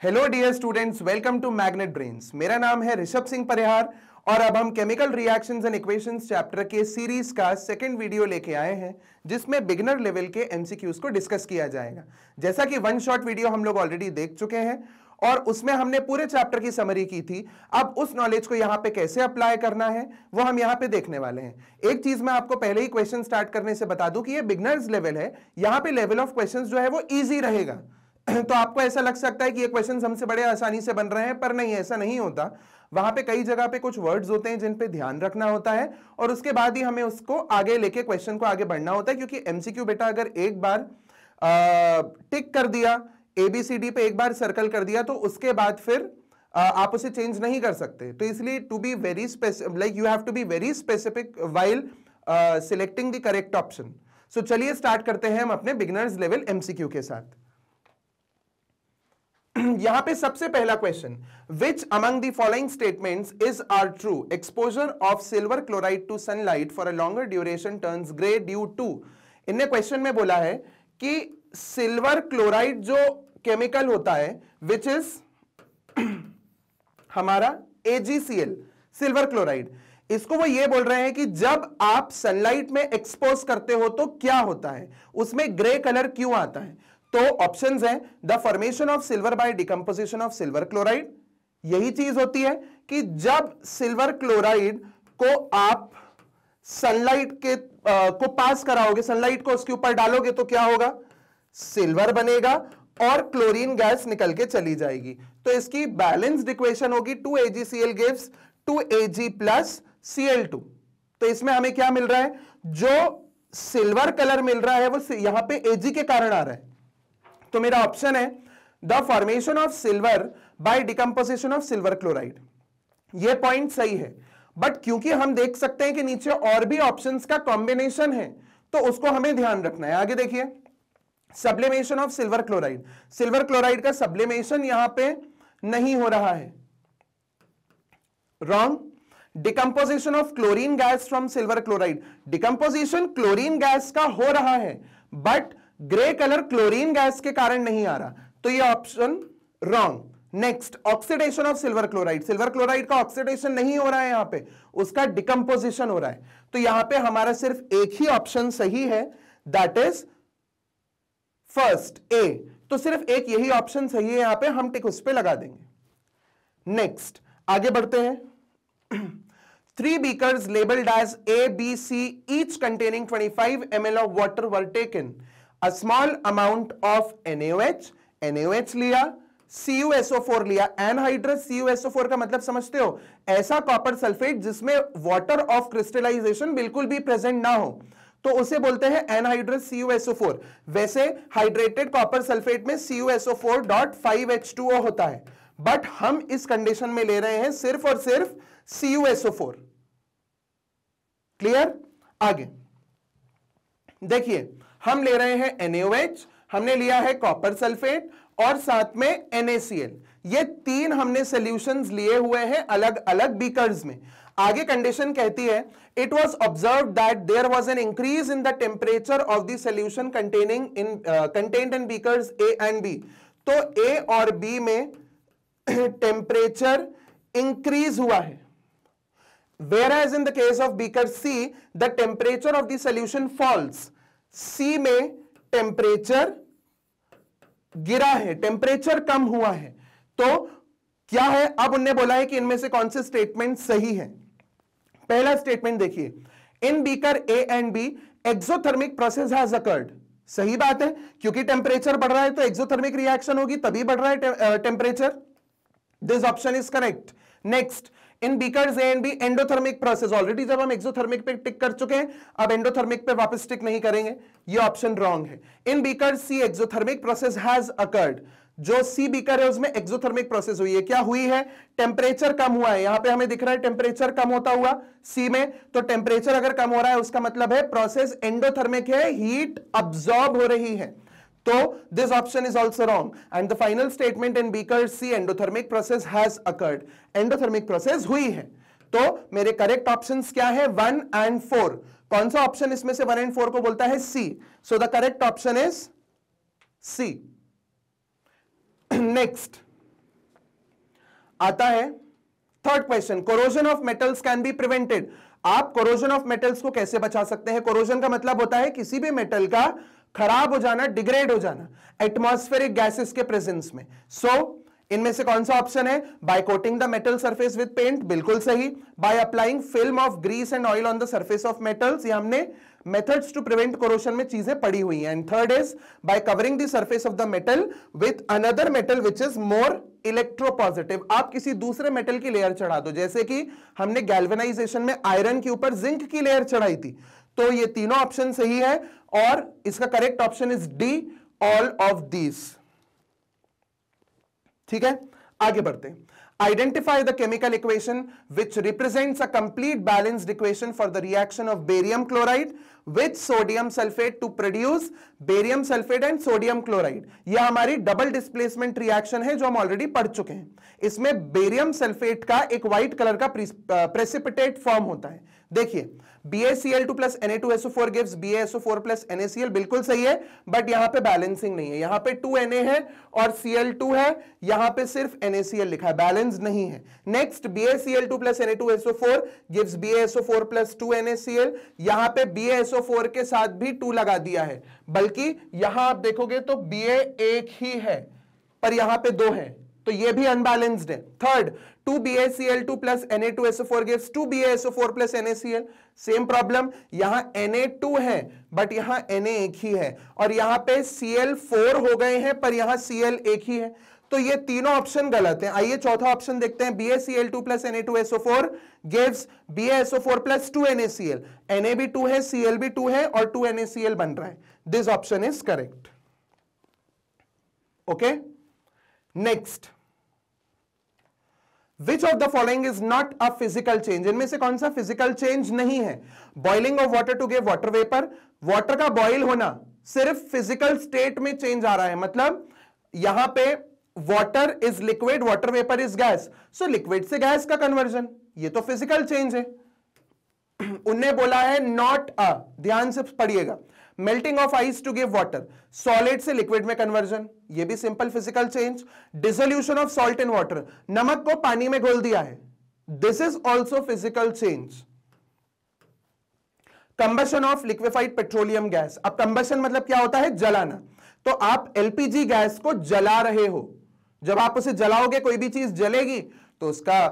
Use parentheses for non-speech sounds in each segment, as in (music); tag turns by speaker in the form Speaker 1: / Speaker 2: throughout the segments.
Speaker 1: Hello dear students welcome to magnet brains मेरा नाम है ऋषभ सिंह परिहार और अब हम chemical reactions and equations chapter के सीरीज़ का सेकंड वीडियो लेके आए हैं, जिसमें बिगनर लेवल के एमसीक्यूज को डिस्कस किया जाएगा। जैसा कि वन शॉट वीडियो हम लोग ऑलरेडी देख चुके हैं और उसमें हमने पूरे चैप्टर की समरी की थी। अब उस नॉलेज को यहाँ पे कैसे अप्लाई करना है, वो हम यहाँ पे देखने वाले हैं। एक चीज़ मैं आपको पहले ही क्वेश्चन स्टार्ट करने से बता दूँ कि ये बिगनर्स लेवल है। यहाँ पे लेवल ऑफ़ क्वेश्चंस जो है वो इजी रहेगा। (clears throat) तो आपको ऐसा लग सकता है कि ये क्वेश्चन हमसे बड़े आसानी से बन रहे हैं पर नहीं ऐसा नहीं होता। वहाँ पे कई जगह पे कुछ वर्ड्स होते हैं जिन पे ध्यान रखना होता है और उसके बाद ही हमें उसको आगे लेके क्वेश्चन को आगे बढ़ना होता है क्योंकि एमसीक्यू बेटा अगर एक बार आ, टिक कर दिया एबीसीडी पे एक बार सर्कल कर दिया तो उसके बाद फिर आ, आप उसे चेंज नहीं कर सकते। तो इसलिए to be very like you have to be very specific while selecting the correct option so चलिए स्टार्ट करते हैं हम अपने बिगनर्स लेवल एमसीक्यू के साथ। (clears throat) यहाँ पे सबसे पहला question which among the following statements is are true exposure of silver chloride to sunlight for a longer duration turns grey due to इनने क्वेश्चन में बोला है कि सिल्वर क्लोराइड जो केमिकल होता है विच इज़ (clears throat) हमारा एजीसीएल सिल्वर क्लोराइड इसको वो ये बोल रहे हैं कि जब आप सनलाइट में एक्सपोज करते हो तो क्या होता है? उसमें ग्रे कलर क्यों आता है? तो ऑप्शंस हैं the formation of silver by decomposition of silver chloride यही चीज़ होती है कि जब सिल्वर क्लोराइड को आप सनलाइट के आ, को पास कराओगे सनलाइट को उसके ऊपर डालोगे तो क्या होगा? सिल्वर बनेगा और क्लोरीन गैस निकल के चली जाएगी। तो इसकी बैलेंस्ड इक्वेशन होगी two AG C L gives two AG plus C L two तो इसमें हमें क्या मिल रहा है? जो सिल्वर कलर मिल रहा है वो यहाँ पे एजी के कारण आ रहा है। तो मेरा ऑप्शन है the formation of silver by decomposition of silver chloride ये पॉइंट सही है। बट क्योंकि हम देख सकते हैं कि नीचे और भी ऑप्शंस का कॉम्बिनेशन है तो उसको हमें ध्यान रखना है। आगे देखिए। Sublimation of silver chloride silver chloride का सब्लिमेशन यहाँ पे नहीं हो रहा है। Wrong decomposition of chlorine gas from silver chloride decomposition chlorine gas का हो रहा है but grey colour chlorine gas के कारण नहीं आ रहा। तो ये option wrong. Next, oxidation of silver chloride. Silver chloride का ऑक्सीडेशन नहीं हो रहा है यहाँ पे, उसका डिकम्पोजिशन हो रहा है। तो यहाँ पे हमारा सिर्फ़ एक ही ऑप्शन सही है। दैट इज़ फ़र्स्ट ए तो सिर्फ़ एक यही ऑप्शन सही है यहाँ पे, हम टिक उस पर लगा देंगे। नेक्स्ट आगे बढ़ते हैं। Three beaker labelled as A B C each containing 25 L of water were taken a small amount of NaOH NaOH लिया CuSO4 लिया एनहाइड्रस CuSO4 का मतलब समझते हो? ऐसा कॉपर सल्फेट जिसमें वाटर ऑफ़ क्रिस्टलाइजेशन बिल्कुल भी प्रेजेंट ना हो तो उसे बोलते हैं एनहाइड्रस CuSO4 वैसे हाइड्रेटेड कॉपर सल्फेट में CuSO4.5H2O होता है बट हम इस कंडीशन में ले रहे हैं सिर्फ़ और सिर्फ़ CuSO4 क्लियर आगे। देखिए हम ले रहे हैं NaOH हमने लिया है कॉपर सल्फेट और साथ में NaCl ये तीन हमने सॉल्यूशंस लिए हुए हैं अलग अलग बीकर्स में। आगे कंडीशन कहती है it was observe that there was an increase in the temperature of the containing in content in beakers A and B तो ए और बी में (clears throat) टेम्परेचर इंक्रीज हुआ है। Whereas in the case of beaker C the temperature of the solution falls C में temperature गिरा है temperature कम हुआ है। तो क्या है? अब उनने बोला है कि इनमें से कौन से स्टेटमेंट सही है? पहला स्टेटमेंट देखिए। In beaker A and B exothermic process has occurred सही बात है, क्योंकि टेम्परेचर बढ़ रहा है तो एक्सोथर्मिक रिएक्शन होगी, तभी बढ़ रहा है temperature this option is correct next in beakers A and B endothermic process already जब हम एक्सोथर्मिक पे टिक कर चुके हैं, अब एंडोथर्मिक पे वापस टिक नहीं करेंगे। ये ऑप्शन रॉन्ग है। In beaker C exothermic process has occurred जो सी बीकर है, उसमें एक्सोथर्मिक प्रोसेस हुई है। क्या हुई है? टेम्परेचर कम हुआ है। यहाँ पे हमें दिख रहा है टेम्परेचर कम होता हुआ सी में। तो टेम्परेचर अगर कम हो रहा है, उसका मतलब है प्रोसेस एंडोथर्मिक है हीट अब्सॉर्ब हो रही है। So, this option is also wrong. And the final statement in beaker C, endothermic process has occurred. Endothermic process हुई है। तो मेरे करेक्ट ऑप्शंस क्या है? वन एंड फोर कौन सा ऑप्शन इसमें से वन एंड फोर को बोलता है? C so the correct option is C next आता है third question corrosion of metals can be prevented आप कोरोजन ऑफ़ मेटल्स को कैसे बचा सकते हैं? कोरोजन का मतलब होता है किसी भी मेटल का खराब हो जाना डिग्रेड हो जाना एटमॉस्फेरिक गैसेस के प्रेजेंस में। सो so, इनमें से कौन सा ऑप्शन है? By coating the metal surface with paint बिल्कुल सही। By applying film of grease and oil on the surface of metals ये हमने मेथड्स टू प्रिवेंट कोरोशन में चीज़ें पड़ी हुई हैं। And third is by covering the surface of the metal with another metal which is more electropositive आप किसी दूसरे मेटल की लेयर चढ़ा दो। जैसे कि हमने गैल्वेनाइजेशन में आयरन के ऊपर जिंक की लेयर चढ़ाई थी। तो ये तीनों ऑप्शन सही है और इसका correct option is D all of these ठीक है? आगे बढ़ते identify the chemical equation which represents a complete balanced equation for the reaction of barium chloride with sodium sulphate to produce barium sulphate and sodium chloride यह हमारी double displacement reaction है जो हम already पढ़ चुके हैं। इसमें बेरियम सल्फेट का एक व्हाइट कलर का प्रेसिपिटेट फॉर्म होता है। देखिए BaCl2 plus Na2SO4 gives BaSO4 plus NaCl बिल्कुल सही है बट यहाँ पे बैलेंसिंग नहीं है। यहाँ पे 2Na है और Cl2 है, यहाँ पे सिर्फ़ NaCl लिखा है बैलेंस नहीं है। Next BaCl2 plus Na2SO4 gives BaSO4 plus 2NaCl यहाँ पे BaSO4 के साथ भी 2 लगा दिया है। बल्कि यहाँ आप देखोगे तो Ba एक ही है, पर यहाँ पे दो है तो ये भी अनबैलेंस्ड है। Third two B L two plus N A two plus N L same problem यहाँ एन ए टू है बट यहाँ ए एक ही है। और यहाँ पे सी एल फोर हो गए हैं, पर यहाँ एल एक ही है। तो ये तीनों ऑप्शन गलत है। आइए चौथा ऑप्शन देखते हैं। B S C L two plus N A two SO four gives B SO four plus two N A C L N A भी टू है सी एल भी टू है, और two N A C L बन रहा है। This option is correct okay next which of the following is not a physical change इनमें से कौन सा फ़िज़िकल चेंज नहीं है? Boiling of water to give water vapour water का बॉइल होना सिर्फ़ फ़िज़िकल स्टेट में चेंज आ रहा है। मतलब यहाँ पे water is liquid water vapour is gas so liquid से गैस का कन्वर्जन ये तो फ़िज़िकल चेंज है। (clears throat) उनने बोला है नॉट अ ध्यान से पढ़िएगा। Melting of ice to give water solid से लिक्विड में कन्वर्जन ये भी simple physical change dissolution of salt in water नमक को पानी में घोल दिया है. This is also physical change combustion of liquefied petroleum gas अब कंबशन मतलब क्या होता है? जलाना. तो आप एलपीजी गैस को जला रहे हो. जब आप उसे जलाओगे, कोई भी चीज़ जलेगी तो उसका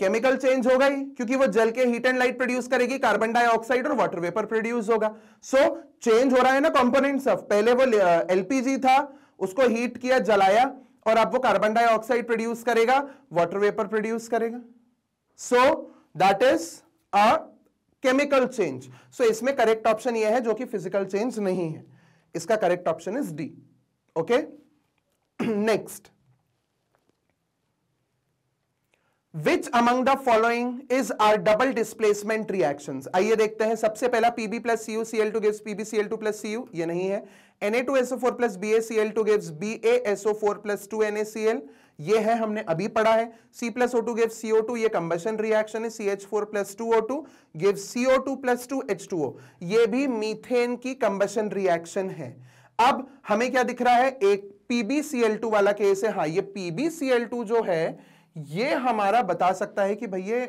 Speaker 1: केमिकल चेंज होगा ही क्योंकि वो जल के हीट एंड लाइट प्रोड्यूस करेगी कार्बन डाइऑक्साइड और वाटर वेपर प्रोड्यूस होगा। सो so, चेंज हो रहा है ना कंपोनेंट्स ऑफ़ पहले वो एलपीजी था उसको हीट किया जलाया और अब वो कार्बन डाइऑक्साइड प्रोड्यूस करेगा वाटर वेपर प्रोड्यूस करेगा। So that is a chemical change so इसमें करेक्ट ऑप्शन ये है जो कि फ़िज़िकल चेंज नहीं है। इसका correct option is D okay next which among the following is are double displacement reaction आइए देखते हैं। सबसे पहला PB plus C U C L two gives PB C L two plus C U ये नहीं है। N A two SO four plus B A C L two gives B A SO four plus two N A C L ये है, हमने अभी पढ़ा है। C plus O two give CO two ये कंबशन रिएक्शन है। C H four plus two O two give CO two plus two H two O ये भी मीथेन की कंबशन रिएक्शन है। अब हमें क्या दिख रहा है? एक पीबीसीएल टू वाला केस है। हाँ ये पीबीसीएल टू जो है ये हमारा बता सकता है कि भाई ये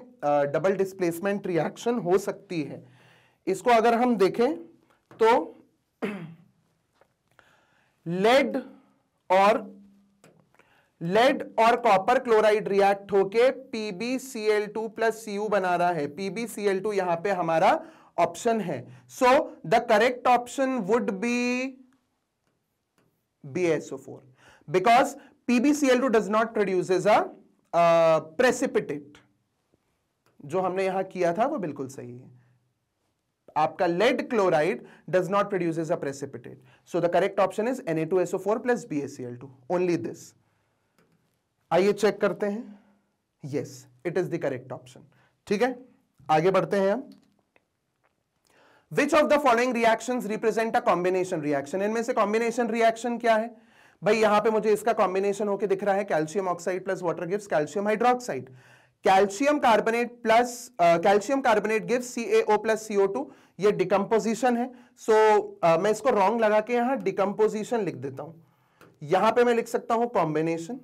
Speaker 1: डबल डिस्प्लेसमेंट रिएक्शन हो सकती है। इसको अगर हम देखें तो लेड और लेड और कॉपर क्लोराइड रिएक्ट होके PbCl2 प्लस Cu बना रहा है। PbCl2 यहाँ पे हमारा ऑप्शन है। So the correct option would be BSO4 because PbCl2 does not produces a precipitate जो हमने यहाँ किया था वो बिल्कुल सही है। आपका lead chloride does not produce a precipitate so the correct option is N A two SO four plus B S only this आइए चेक करते हैं। Yes it is the correct option ठीक है? आगे बढ़ते हैं हम। Which of the following reaction represent a combination reaction इनमें से कॉम्बिनेशन रिएक्शन क्या है? भाई यहाँ पे मुझे इसका कॉम्बिनेशन होकर दिख रहा है calcium oxide plus water gives calcium hydroxide calcium carbonate plus calcium carbonate gives O plus CO two ये डिकम्पोजिशन है. सो so, uh, मैं इसको रॉन्ग लगा के यहाँ डिकम्पोजिशन लिख देता हूँ. यहाँ पे मैं लिख सकता हूँ combination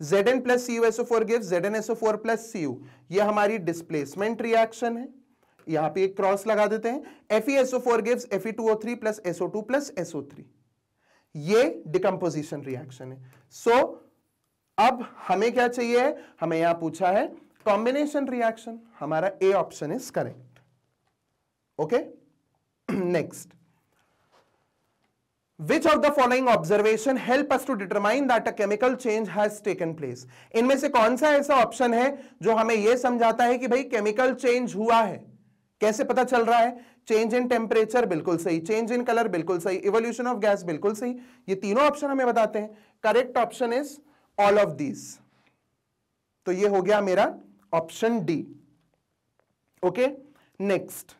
Speaker 1: Z N plus C U SO four give Z four plus C U ये हमारी डिस्प्लेसमेंट रिएक्शन है. यहाँ पे एक क्रॉस लगा देते हैं. F E SO four gives F E two O three plus SO two plus SO three ये डिकम्पोजिशन रिएक्शन है। सो so, अब हमें क्या चाहिए हमें यहाँ पूछा है कॉम्बिनेशन रिएक्शन हमारा A option is correct okay next Which of the following observation help us to determine that a chemical change has taken place? इनमें से कौन सा ऐसा ऑप्शन है जो हमें यह समझाता है कि भाई केमिकल चेंज हुआ है? कैसे पता चल रहा है? चेंज इन टेम्परेचर बिल्कुल सही। चेंज इन कलर बिल्कुल सही। इवोल्यूशन ऑफ़ गैस बिल्कुल सही। ये तीनों ऑप्शन हमें बताते हैं। Correct option is all of these तो ये हो गया मेरा option D okay next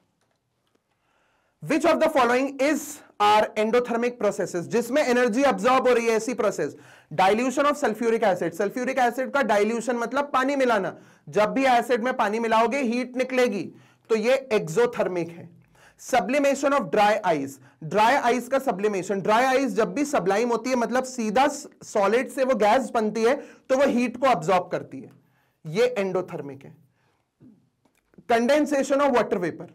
Speaker 1: which of the following is are endothermic processes जिसमें एनर्जी अब्जॉर्ब हो रही है ऐसी process dilution of sulphuric acid sulphuric acid का डाइल्यूशन मतलब पानी मिलाना। जब भी एसिड में पानी मिलाओगे हीट निकलेगी। तो ये एक्सोथर्मिक है। Sublimation of dry ice dry ice का सब्लिमेशन ड्राई आइस जब भी सब्लाइम होती है मतलब सीधा सॉलिड से वो गैस बनती है तो वो हीट को अब्जॉर्ब करती है। ये एंडोथर्मिक है। Condensation of water vapour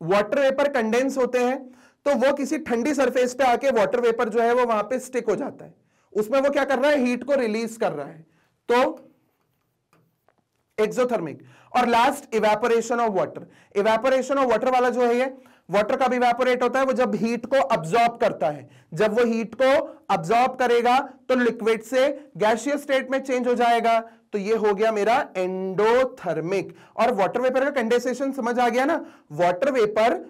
Speaker 1: water vapour condense होते हैं तो वो किसी ठंडी सरफेस पे आके वाटर वेपर जो है, वो वहाँ पे स्टिक हो जाता है। उसमें वो क्या कर रहा है? हीट को रिलीज़ कर रहा है। तो एक्सोथर्मिक और last evaporation of water evaporation of water वाला जो है ये वाटर का इवेपोरेट होता है, वो जब हीट को अब्जॉर्ब करता है। जब वो हीट को अब्जॉर्ब करेगा तो लिक्विड से गैशियस स्टेट में चेंज हो जाएगा। तो ये हो गया मेरा एंडोथर्मिक और वाटर वेपर का कंडेंसेशन समझ आ गया ना? वाटर वेपर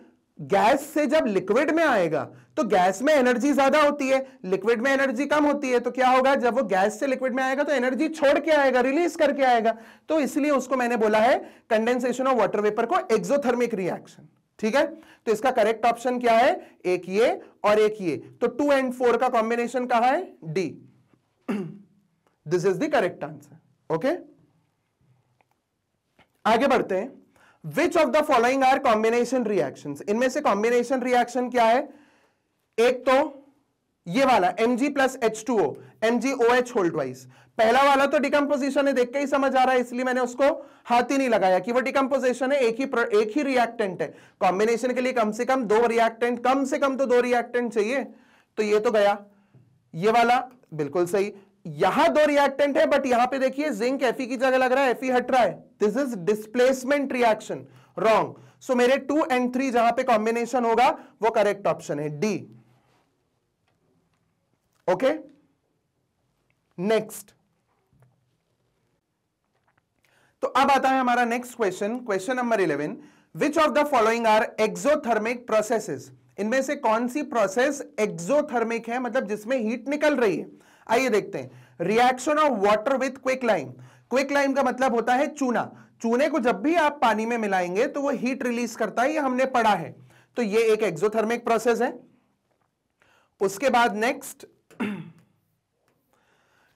Speaker 1: गैस से जब लिक्विड में आएगा तो गैस में एनर्जी ज़्यादा होती है। लिक्विड में एनर्जी कम होती है तो क्या होगा? जब वो गैस से लिक्विड में आएगा तो एनर्जी छोड़ के आएगा, रिलीज़ करके आएगा। तो इसलिए उसको मैंने बोला है कंडेंसेशन ऑफ़ वाटर वेपर को एक्सोथर्मिक रिएक्शन ठीक है? तो इसका करेक्ट ऑप्शन क्या है? एक ये और एक ये। तो टू एंड फोर का कॉम्बिनेशन कहा है? D this is the correct answer okay आगे बढ़ते हैं। Which of the following are combination reaction इनमें से कॉम्बिनेशन रिएक्शन क्या है? एक तो ये वाला, Mg plus H two O M G O H hold वाइज पहला वाला तो डिकम्पोजिशन है, देख के ही समझ आ रहा है, इसलिए मैंने उसको हाथ ही नहीं लगाया कि वो डिकम्पोजिशन है, एक ही एक ही रिएक्टेंट है। कॉम्बिनेशन के लिए कम से कम दो रिएक्टेंट कम से कम तो दो रिएक्टेंट चाहिए। तो ये तो गया। ये वाला, बिल्कुल सही। यहाँ दो रिएक्टेंट है बट यहाँ पे देखिए जिंक एफी की जगह लग रहा है एफी हट रहा है। This is displacement reaction wrong so मेरे टू एंड थ्री जहाँ पे कॉम्बिनेशन होगा, वो करेक्ट ऑप्शन है। डी ओके नेक्स्ट तो अब आता है हमारा next question question number eleven which of the following are exothermic processes इनमें से कौन सी प्रोसेस एक्सोथर्मिक है? मतलब जिसमें हीट निकल रही है। आइए देखते हैं। Reaction of water with quick lime quick lime का मतलब होता है चूना। चूने को जब भी आप पानी में मिलाएँगे तो वो हीट रिलीज़ करता है, ये हमने पढ़ा है। तो ये एक एक्सोथर्मिक प्रोसेस है। उसके बाद next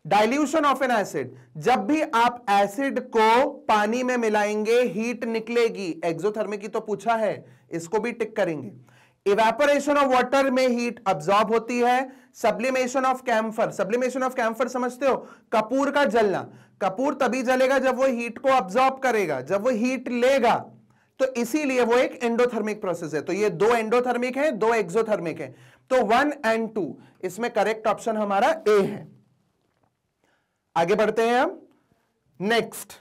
Speaker 1: dilution of an acid जब भी आप एसिड को पानी में मिलाएँगे हीट निकलेगी। एक्सोथर्मिक की तो पूछा है, इसको भी टिक करेंगे। इवेपोरेशन ऑफ़ वाटर में हीट अब्सॉर्ब होती है। Sublimation of camphor sublimation of camphor समझते हो? कपूर का जलना। कपूर तभी जलेगा जब वो हीट को अब्सॉर्ब करेगा, जब वो हीट लेगा। तो इसीलिए वो एक एंडोथर्मिक प्रोसेस है। तो ये दो एंडोथर्मिक है, दो एक्सोथर्मिक है। तो वन एंड टू इसमें करेक्ट ऑप्शन हमारा ए है। आगे बढ़ते हैं हम। Next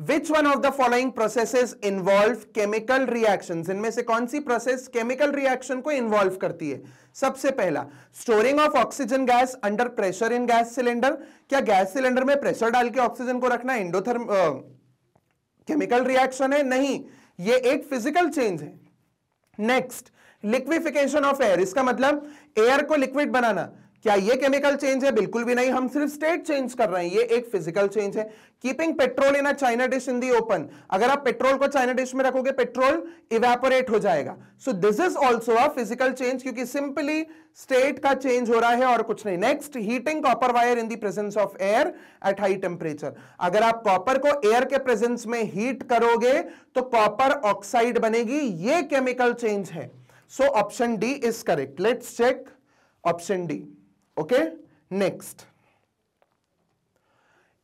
Speaker 1: which one of the following processes involve chemical reaction इनमें से कौन सी प्रोसेस केमिकल रिएक्शन को इन्वॉल्व करती है? सबसे पहला storing of oxygen gas under pressure in gas cylinder क्या गैस सिलेंडर में प्रेशर डाल के ऑक्सीजन को रखना इंडोथर्म केमिकल रिएक्शन है? नहीं, ये एक फ़िज़िकल चेंज है। नेक्स्ट लिक्विफिकेशन ऑफ़ एयर इसका मतलब एयर को लिक्विड बनाना। क्या ये केमिकल चेंज है? बिल्कुल भी नहीं। हम सिर्फ़ स्टेट चेंज कर रहे हैं। ये एक फ़िज़िकल चेंज है। Keeping petrol in a china dish in the open अगर आप पेट्रोल को चाइना डिश में रखोगे पेट्रोल इवेपोरेट हो जाएगा। So this is also a physical change क्योंकि सिंपली स्टेट का चेंज हो रहा है और कुछ नहीं। Next heating copper wire in the presence of air at high temperature अगर आप कॉपर को एयर के प्रेजेंस में हीट करोगे तो कॉपर ऑक्साइड बनेगी। ये केमिकल चेंज है। So option D is correct let's check option D okay next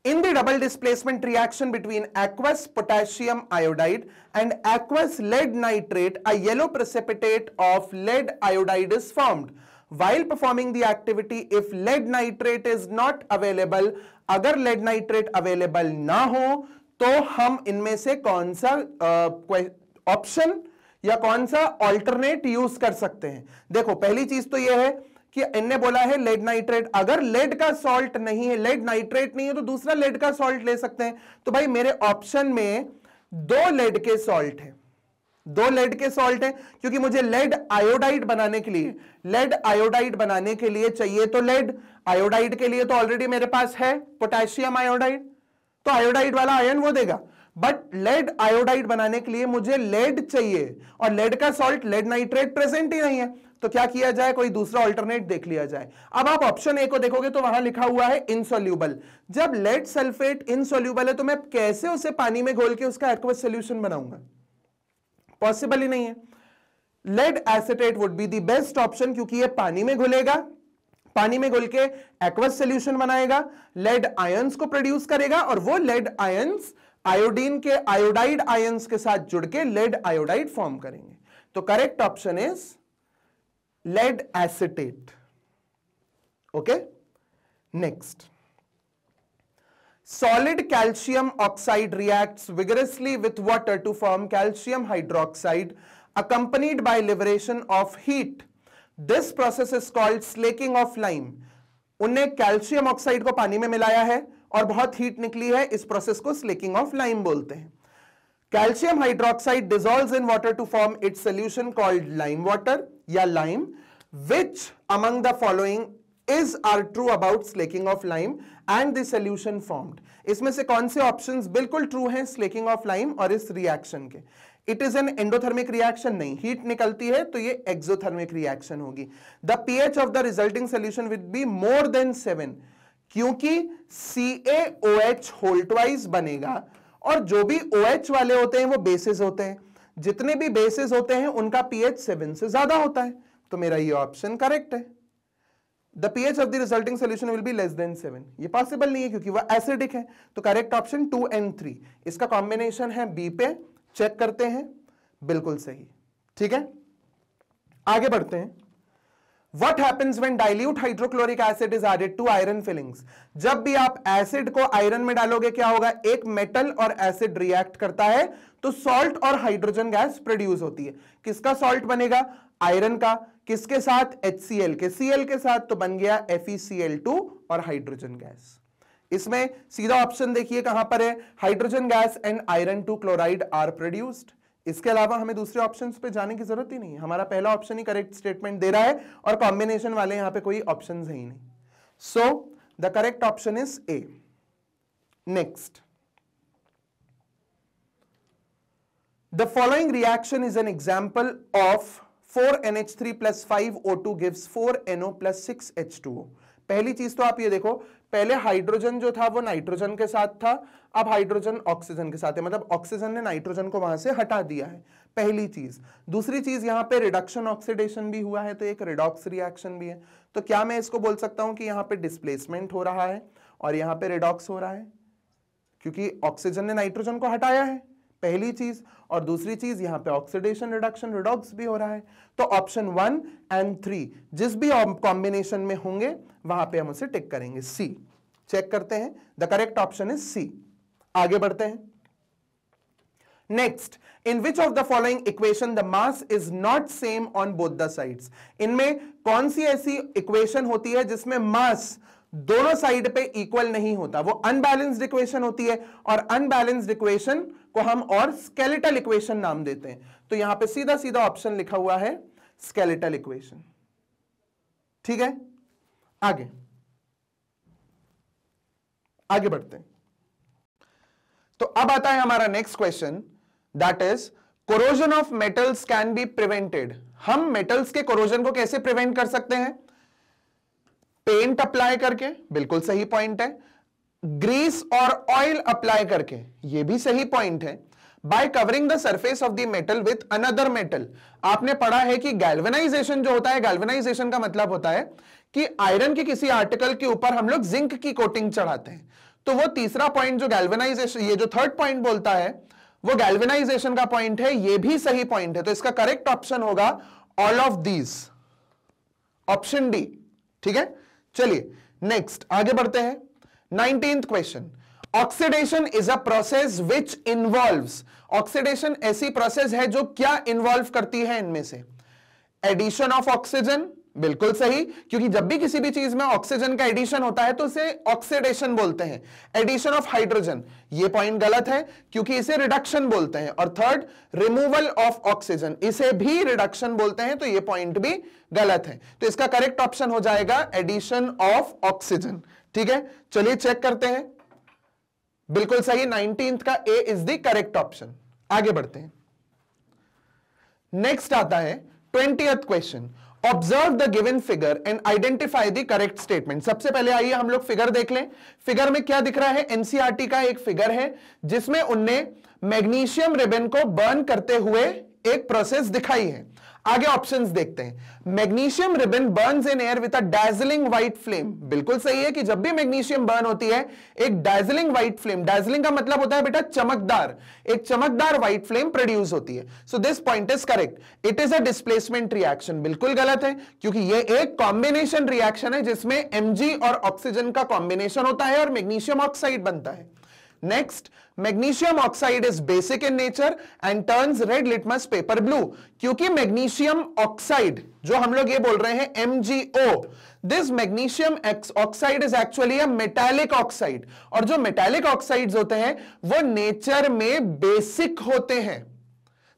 Speaker 1: In the double displacement reaction between aqueous potassium iodide and aqueous lead nitrate, a yellow precipitate of lead iodide is formed. While performing the activity, if lead nitrate is not available, अगर lead nitrate available ना हो तो हम इनमें से कौन सा option uh, या कौन सा ऑल्टरनेट यूज़ कर सकते हैं देखो पहली चीज़ तो यह है कि इनने बोला है लेड नाइट्रेट अगर लेड का सॉल्ट नहीं है लेड नाइट्रेट नहीं है तो दूसरा लेड का सॉल्ट ले सकते हैं। तो भाई मेरे ऑप्शन में दो लेड के सॉल्ट है। दो लेड के सॉल्ट है, क्योंकि मुझे लेड आयोडाइड बनाने के लिए लेड आयोडाइड बनाने के लिए चाहिए तो लेड आयोडाइड के लिए तो ऑलरेडी मेरे पास है पोटेशियम आयोडाइड तो आयोडाइड वाला आयन वो देगा। बट लेड आयोडाइड बनाने के लिए मुझे लेड चाहिए, और लेड का सॉल्ट लेड नाइट्रेट प्रेजेंट ही नहीं है। तो क्या किया जाए? कोई दूसरा ऑल्टरनेट देख लिया जाए। अब आप ऑप्शन ए को देखोगे तो वहाँ लिखा हुआ है इनसोल्यूबल जब लेड सल्फेट इनसोल्यूबल है तो मैं कैसे उसे पानी में घोल के उसका एक्वस सोल्यूशन बनाऊँगा? पॉसिबल ही नहीं है। Lead acetate would be the best option क्योंकि ये पानी में घुलेगा, पानी में घुल के एक्वस सोल्यूशन बनाएगा लेड आयंस को प्रोड्यूस करेगा और वो लेड आयंस आयोडीन के आयोडाइड आयंस के साथ जुड़ के लेड आयोडाइड फॉर्म करेंगे। तो correct option is lead acetate okay next solid calcium oxide reacts vigorously with water to form calcium hydroxide accompanied by liberation of heat this process is called slaking of lime उनने calcium oxide को पानी में मिलाया है और बहुत heat निकली है इस प्रोसेस को स्लेकिंग ऑफ़ लाइम बोलते हैं calcium hydroxide dissolve in water to form its solution called lime water या lime which among the following is are true about slaking of lime and the solution formed इसमें से कौन से options बिल्कुल true हैं slaking of lime और इस reaction के? It is an endothermic reaction नहीं हीट निकलती है तो ये एक्सोथर्मिक रिएक्शन होगी। The pH of the resulting solution with be more than seven क्योंकि सी एच होल्टवाइज बनेगा और जो भी ओ OH वाले होते हैं, वो बेसिस होते हैं। जितने भी बेसिस होते हैं, उनका पीएच सेवन से ज़्यादा होता है। तो मेरा ये ऑप्शन करेक्ट है। The pH of the resulting solution will be less than seven ये पॉसिबल नहीं है, क्योंकि वह एसिडिक है। तो correct option two and three इसका कॉम्बिनेशन है बी पे। चेक करते हैं। बिल्कुल सही। ठीक है? आगे बढ़ते हैं। What happens when dilute hydrochloric acid is added to iron filings जब भी आप एसिड को आयरन में डालोगे, क्या होगा? एक मेटल और एसिड रिएक्ट करता है तो सॉल्ट और हाइड्रोजन गैस प्रोड्यूस होती है। किसका सॉल्ट बनेगा? आयरन का। किसके साथ? HCl के। Cl के साथ तो बन गया FeCl2 और हाइड्रोजन गैस इसमें सीधा ऑप्शन देखिए कहाँ पर है। Hydrogen gas and iron two chloride are produced इसके अलावा हमें दूसरे ऑप्शन पे जाने की ज़रूरत ही नहीं है। हमारा पहला ऑप्शन ही करेक्ट स्टेटमेंट दे रहा है और कॉम्बिनेशन वाले यहाँ पे कोई ऑप्शन है ही नहीं। So the correct option is A next the following reaction is an example of 4NH3 plus 5O2 gives 4NO plus 6H2O पहली चीज़ तो आप ये देखो पहले हाइड्रोजन जो था, वो नाइट्रोजन के साथ था, अब हाइड्रोजन ऑक्सीजन के साथ है। मतलब ऑक्सीजन ने नाइट्रोजन को वहाँ से हटा दिया है, पहली चीज़। दूसरी चीज़, यहाँ पे रिडक्शन ऑक्सीडेशन भी हुआ है तो एक रिडॉक्स रिएक्शन भी है। तो क्या मैं इसको बोल सकता हूँ कि यहाँ पे डिस्प्लेसमेंट हो रहा है, और यहाँ पे रिडॉक्स हो रहा है? क्योंकि ऑक्सीजन ने नाइट्रोजन को हटाया है। पहली चीज़ और दूसरी चीज़, यहाँ पे ऑक्सीडेशन रिडक्शन रिडॉक्स भी हो रहा है। तो ऑप्शन वन एंड थ्री जिस भी कॉम्बिनेशन में होंगे, वहाँ पे हम उसे टिक करेंगे। सी चेक करते हैं। The correct option is C आगे बढ़ते हैं। Next in which of the following equation the mass is not same on both the sides इनमें कौन सी ऐसी इक्वेशन होती है जिसमें मास दोनों साइड पे इक्वल नहीं होता। वो अनबैलेंस्ड इक्वेशन होती है और अनबैलेंस्ड इक्वेशन को हम और स्केलेटल इक्वेशन नाम देते हैं। तो यहाँ पे सीधा सीधा ऑप्शन लिखा हुआ है स्केलेटल इक्वेशन ठीक है? आगे। आगे बढ़ते हैं। तो अब आता है हमारा next question that is corrosion of metals can be prevented हम मेटल्स के कोरोजन को कैसे प्रिवेंट कर सकते हैं? पेंट अप्लाई करके, बिल्कुल सही पॉइंट है। ग्रीस और ऑयल अप्लाई करके यह भी सही पॉइंट है। By covering the surface of the metal with another metal आपने पढ़ा है कि गैल्वेनाइजेशन जो होता है गैल्वेनाइजेशन का मतलब होता है कि आयरन के किसी आर्टिकल के ऊपर हम लोग जिंक की कोटिंग चढ़ाते हैं। तो वो तीसरा पॉइंट जो गैल्वेनाइजेशन ये जो थर्ड पॉइंट बोलता है, वो गैल्वेनाइजेशन का पॉइंट है, ये भी सही पॉइंट है। तो इसका करेक्ट ऑप्शन होगा all of these option D ठीक है? चलिए नेक्स्ट आगे बढ़ते हैं। Nineteen question oxidation is a process which involve oxidation ऐसी प्रोसेस है जो क्या इन्वॉल्व करती है इनमें से? एडिशन ऑफ़ ऑक्सीजन बिल्कुल सही, क्योंकि जब भी किसी भी चीज़ में ऑक्सीजन का एडिशन होता है तो उसे ऑक्सीडेशन बोलते हैं। एडिशन ऑफ़ हाइड्रोजन ये पॉइंट गलत है, क्योंकि इसे रिडक्शन बोलते हैं। और थर्ड रिमूवल ऑफ़ ऑक्सीजन इसे भी रिडक्शन बोलते हैं तो ये पॉइंट भी गलत है। तो इसका करेक्ट ऑप्शन हो जाएगा एडिशन ऑफ़ ऑक्सीजन ठीक है? चलिए चेक करते हैं। बिल्कुल सही नाइनटींथ का A is the correct option आगे बढ़ते हैं। नेक्स्ट आता है twenty question observe the given figure and identify the correct statement सबसे पहले आइए हम लोग फिगर देख लें। फिगर में क्या दिख रहा है? एनसीआरटी का एक फिगर है, जिसमें उनने मैग्नीशियम रिबन को बर्न करते हुए एक प्रोसेस दिखाई है। आगे ऑप्शंस देखते हैं। Magnesium ribbon burns in air with a dazzling white flame बिल्कुल सही है कि जब भी मैग्नीशियम बर्न होती है, एक डार्जिलिंग व्हाइट फ्लेम डार्जिलिंग का मतलब होता है बेटा चमकदार। एक चमकदार व्हाइट फ्लेम प्रोड्यूस होती है। So this point is correct it is a displacement reaction बिल्कुल गलत है, क्योंकि ये एक कॉम्बिनेशन रिएक्शन है जिसमें एमजी और ऑक्सीजन का कॉम्बिनेशन होता है और मैग्नीशियम ऑक्साइड बनता है। Next magnesium oxide is basic in nature and turns red litmus paper blue क्योंकि मैग्नीशियम ऑक्साइड, जो हम लोग ये बोल रहे हैं MGO this magnesium oxide is actually metallic oxide और जो मेटालिक ऑक्साइड्स होते हैं, वो नेचर में बेसिक होते हैं।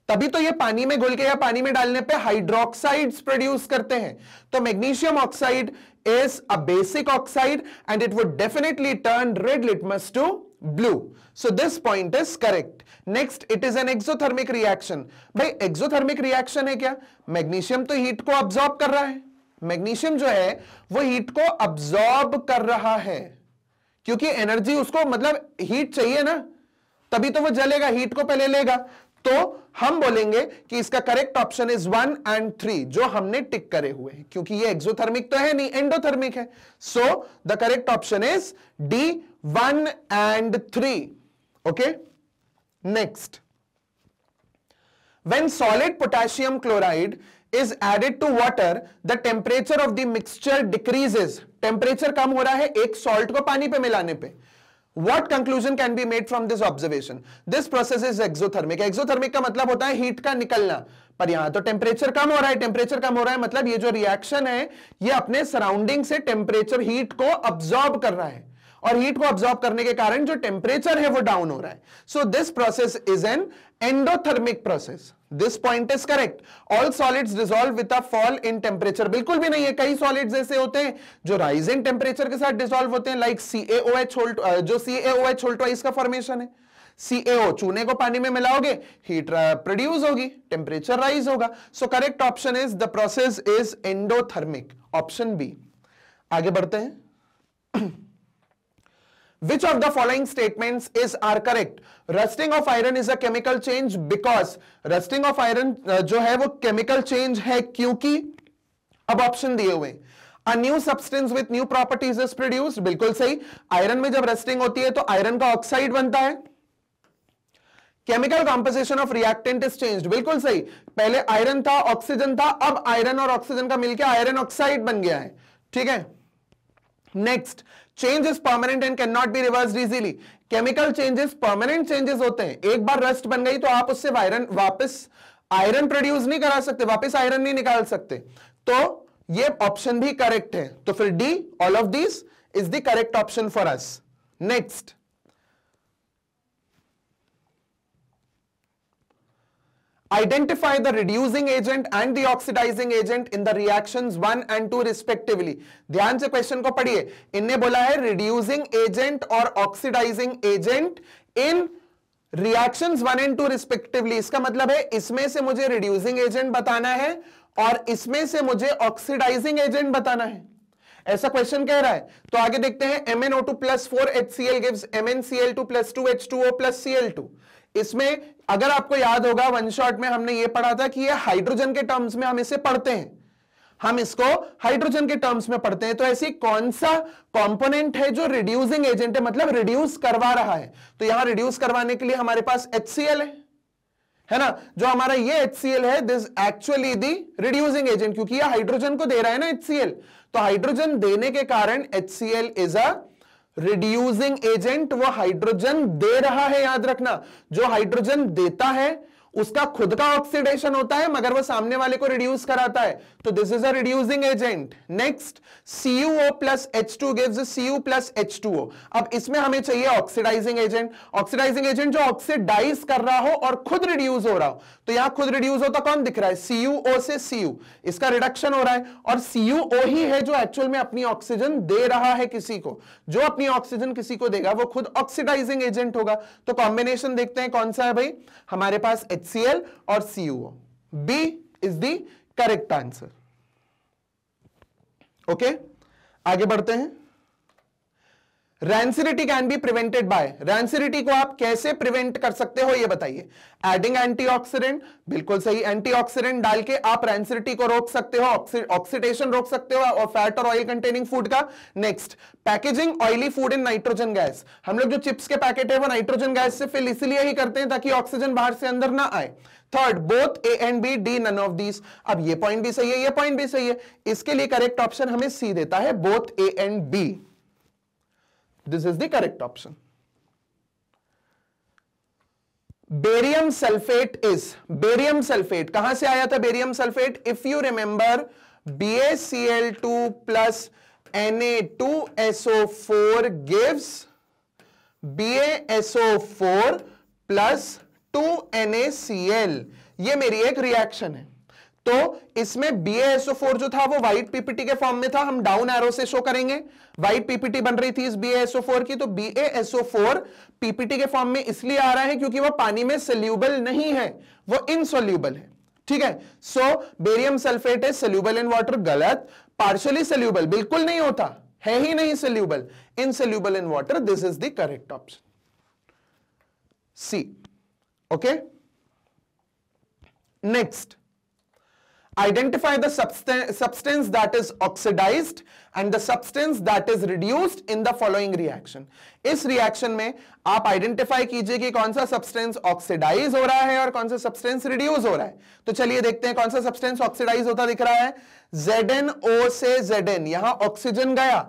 Speaker 1: तभी तो ये पानी में घुल के या पानी में डालने पे हाइड्रोक्साइड्स प्रोड्यूस करते हैं। तो magnesium oxide is a basic oxide and it would definitely turn red litmus to blue. So this point is correct. Next, it is an exothermic reaction. भाई exothermic reaction है क्या मैग्नीशियम तो heat को absorb कर रहा है magnesium जो है वो हीट को अब्सॉर्ब कर रहा है क्योंकि एनर्जी उसको मतलब हीट चाहिए ना तभी तो वो जलेगा हीट को पहले लेगा तो हम बोलेंगे कि इसका correct option is one and three जो हमने टिक करे हुए हैं क्योंकि ये एक्सोथर्मिक तो है नहीं एंडोथर्मिक है so the correct option is D one and three okay next when solid potassium chloride is added to water the temperature of the mixture decreases temperature कम हो रहा है, एक सॉल्ट को पानी पे मिलाने पर what conclusion can be made from this observation this process is exothermic exothermic का मतलब होता है हीट का निकलना। पर यहाँ तो टेम्परेचर कम हो रहा है टेम्परेचर कम हो रहा है मतलब ये जो रिएक्शन है, ये अपने सराउंडिंग से टेम्परेचर हीट को अब्सॉर्ब कर रहा है। और हीट को ऑब्जॉर्व करने के कारण जो टेम्परेचर है वो डाउन हो रहा है। So this process is an endothermic process this point is correct all solids dissolve with a fall in temperature बिल्कुल भी नहीं है। कई सॉलिड्स ऐसे होते हैं जो राइजिंग टेम्परेचर के साथ डिजोल्व होते हैं लाइक सी एच होल्ट जो सी एच होल्टवाइज का फॉर्मेशन है। CaO चूने को पानी में मिलाओगे हीट प्रोड्यूस होगी टेम्परेचर राइज होगा। So correct option is the process is endothermic option B आगे बढ़ते हैं। (clears throat) Which of the following statements is are correct? Rusting of iron is a chemical change because rusting of iron uh, जो है वो chemical change है क्योंकि अब option दिए हुए A new substance with new properties is produced. बिल्कुल सही आयरन में जब रस्टिंग होती है तो आयरन का ऑक्साइड बनता है chemical composition of reactant is changed बिल्कुल सही पहले आयरन था ऑक्सीजन था अब आयरन और ऑक्सीजन का मिलकर आयरन ऑक्साइड बन गया है ठीक है next change is permanent and can not be reverse easily chemical changes permanent changes होते हैं। एक बार रस्ट बन गई तो आप उससे आयरन वापस आयरन प्रोड्यूस नहीं करा सकते, वापस आयरन नहीं निकाल सकते। तो ये ऑप्शन भी करेक्ट है। तो फिर D all of this is the correct option for us next Identify the reducing agent and the oxidizing agent in the reactions 1 and 2 respectively. ध्यान से क्वेश्चन को पढ़िए इनने बोला है reducing agent और oxidizing agent in reactions 1 and 2 respectively. इसका मतलब है इसमें से मुझे reducing agent बताना है और इसमें से मुझे oxidizing agent बताना है ऐसा क्वेश्चन कह रहा है तो आगे देखते हैं MnO2 plus 4HCl gives MnCl2 plus 2H2O plus Cl2 इसमें अगर आपको याद होगा वन शॉट में हमने ये पढ़ा था कि ये हाइड्रोजन के टर्म्स में हम इसे पढ़ते हैं। हम इसको हाइड्रोजन के टर्म्स में पढ़ते हैं। तो ऐसी कौन सा कंपोनेंट है जो रिड्यूसिंग एजेंट है? मतलब रिड्यूस करवा रहा है। तो यहाँ रिड्यूस करवाने के लिए हमारे पास एच है। है ना? जो हमारा ये HCl है this actually the reducing agent क्योंकि ये हाइड्रोजन को दे रहा है ना HCl तो हाइड्रोजन देने के कारण HCl is a reducing agent वो हाइड्रोजन दे रहा है याद रखना। जो हाइड्रोजन देता है उसका खुद का ऑक्सीडेशन होता है, मगर वो सामने वाले को रिड्यूस कराता है। तो this is a reducing agent next CuO plus H two gives C plus H two O अब इसमें हमें चाहिए ऑक्सीडाइजिंग एजेंट ऑक्सीडाइजिंग एजेंट जो ऑक्सीडाइज कर रहा हो और खुद रिड्यूस हो रहा हो। तो यहाँ खुद रिड्यूस होता कौन दिख रहा है? CuO से Cu इसका रिडक्शन हो रहा है और CuO ही है जो एक्चुअल में अपनी ऑक्सीजन दे रहा है किसी को। जो अपनी ऑक्सीजन किसी को देगा, वो खुद ऑक्सीडाइजिंग एजेंट होगा। तो कॉम्बिनेशन देखते हैं कौन सा है भाई? हमारे पास HCl or CuO B is the correct answer. Okay आगे बढ़ते हैं rancidity can be prevented by rancidity को आप कैसे प्रिवेंट कर सकते हो ये बताइए। एडिंग एंटीऑक्सीडेंट बिल्कुल सही एंटीऑक्सीडेंट डाल के आप रैंसिडिटी को रोक सकते हो ऑक्सीडेशन रोक सकते हो, और फैट और ऑयल कंटेनिंग फ़ूड का। Next packaging oily food in nitrogen gas हम लोग जो चिप्स के पैकेट है, वो नाइट्रोजन गैस से फिल इसलिए ही करते हैं ताकि ऑक्सीजन बाहर से अंदर ना आए। Third both A and B D none of these अब ये पॉइंट भी सही है, ये पॉइंट भी सही है। इसके लिए करेक्ट ऑप्शन हमें सी देता है both A and B this is the correct option barium sulphate is barium sulphate कहाँ से आया था barium sulphate if you remember B A C L two plus N A two SO four gives B SO four plus two N A C L ये मेरी एक reaction है। तो इसमें BaSO4 जो था, वो व्हाइट पीपीटी के फॉर्म में था। हम डाउन एरो से शो करेंगे। व्हाइट पीपीटी बन रही थी इस BaSO4 की तो BaSO4 पीपीटी के फॉर्म में इसलिए आ रहा है क्योंकि वो पानी में सोल्यूबल नहीं है। वो इनसोल्यूबल है। ठीक है? So barium sulphate is soluble in water गलत। पार्शली सोल्यूबल बिल्कुल नहीं होता। है ही नहीं soluble insoluble in water this is the correct option C okay next identify the substance that is oxidized and the substance that is reduced in the following reaction. इस reaction में आप identify कीजिए कि कौन सा सब्सटेंस ऑक्सीडाइज हो रहा है और कौन सा सब्सटेंस रिड्यूस हो रहा है। तो चलिए देखते हैं कौन सा सब्सटेंस ऑक्सीडाइज होता दिख रहा है। ZnO से Zn, यहाँ ऑक्सीजन गया।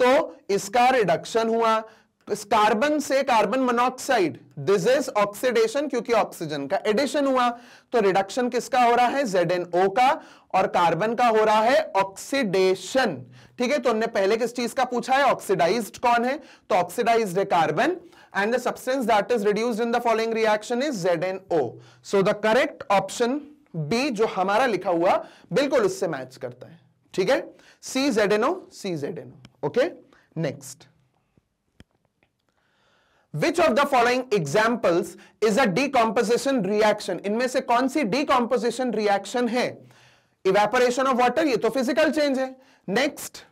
Speaker 1: तो इसका रिडक्शन हुआ। कार्बन से carbon monoxide this is oxidation क्योंकि ऑक्सीजन का एडिशन हुआ। तो रिडक्शन किसका हो रहा है? जेड का और कार्बन का हो रहा है ऑक्सीडेशन ठीक है? तो हमने पहले किस चीज़ का पूछा है? ऑक्सीडाइज्ड कौन है? तो ऑक्सीडाइज्ड है carbon and the substance that is reduced in the following reaction is O so the correct option B जो हमारा लिखा हुआ, बिल्कुल उससे मैच करता है। ठीक है? C Z N O C Z N O okay next which of the following examples is a decomposition reaction इनमें से कौन सी डीकॉम्पोजिशन रिएक्शन है? इवेपोरेशन ऑफ़ वाटर ये तो फ़िज़िकल चेंज है। Next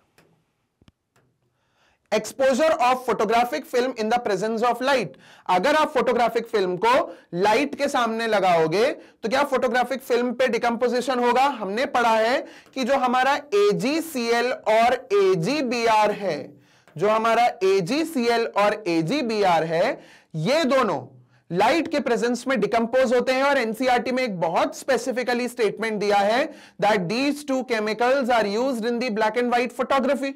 Speaker 1: exposure of photographic film in the presence of light अगर आप फोटोग्राफिक फ़िल्म को लाइट के सामने लगाओगे तो क्या फोटोग्राफिक फ़िल्म पे डिकम्पोजिशन होगा? हमने पढ़ा है कि जो हमारा एजीसीएल और एजीबीआर है जो हमारा एजीसीएल और एजीबीआर है, ये दोनों लाइट के प्रेजेंस में डिकम्पोज होते हैं और एनसीआरटी में एक बहुत स्पेसिफिकली स्टेटमेंट दिया है that these two chemicals are use in the black and white photography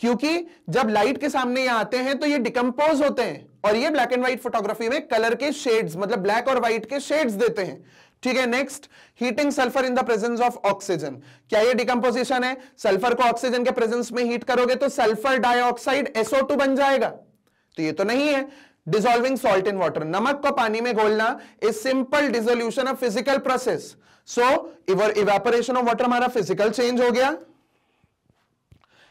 Speaker 1: क्योंकि जब लाइट के सामने ये आते हैं तो ये डिकम्पोज होते हैं और ये ब्लैक एंड व्हाइट फोटोग्राफी में कलर के शेड्स मतलब ब्लैक और व्हाइट के शेड्स देते हैं। ठीक है next heating sulphur in the presence of oxygen क्या ये डिकम्पोजिशन है? सल्फ़र को ऑक्सीजन के प्रेजेंस में हीट करोगे तो सल्फ़र डाइऑक्साइड SO2 बन जाएगा। तो ये तो नहीं है। डिसॉल्विंग सॉल्ट इन वाटर नमक को पानी में घोलना is simple dissolution of physical process so ever evaporation of water हमारा फ़िज़िकल चेंज हो गया।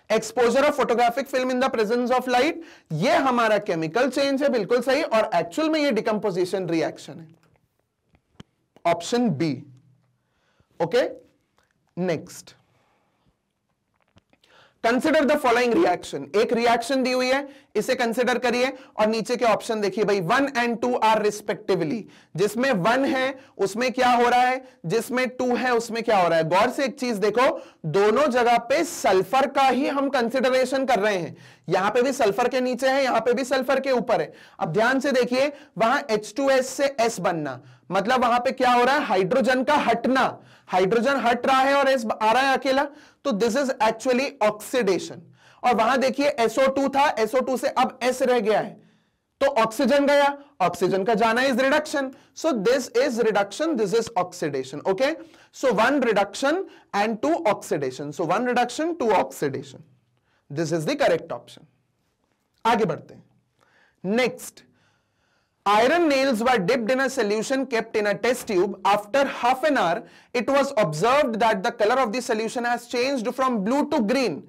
Speaker 1: Exposure of photographic film in the presence of light ये हमारा केमिकल चेंज है, बिल्कुल सही। और एक्चुअल में ये डिकम्पोजिशन रिएक्शन है। Option B. Okay? Next consider the following reaction एक रिएक्शन दी हुई है, इसे कंसिडर करिए और नीचे के ऑप्शन देखिए भाई one and two are respectively जिसमें वन है, उसमें क्या हो रहा है? जिसमें टू है, उसमें क्या हो रहा है? गौर से एक चीज़ देखो, दोनों जगह पे सल्फ़र का ही हम कंसिडरेशन कर रहे हैं। यहाँ पे भी सल्फ़र के नीचे है, यहाँ पे भी सल्फ़र के ऊपर है। अब ध्यान से देखिए, वहाँ H2S से S बनना। मतलब वहाँ पे क्या हो रहा है? हाइड्रोजन का हटना। हाइड्रोजन हट रहा है और एस आ रहा है अकेला। तो दिस इज़ एक्चुअली ऑक्सीडेशन और वहाँ देखिए SO2 था SO2 से अब S रह गया है। तो ऑक्सीजन गया। ऑक्सीजन का जाना is reduction so this is reduction this is oxidation okay so one reduction and two oxidation so one reduction two oxidation this is the correct option आगे बढ़ते हैं। Next iron nails were dipped in a solution kept in a test tube after half an hour it was observe that the colour of the solution has changed from blue to green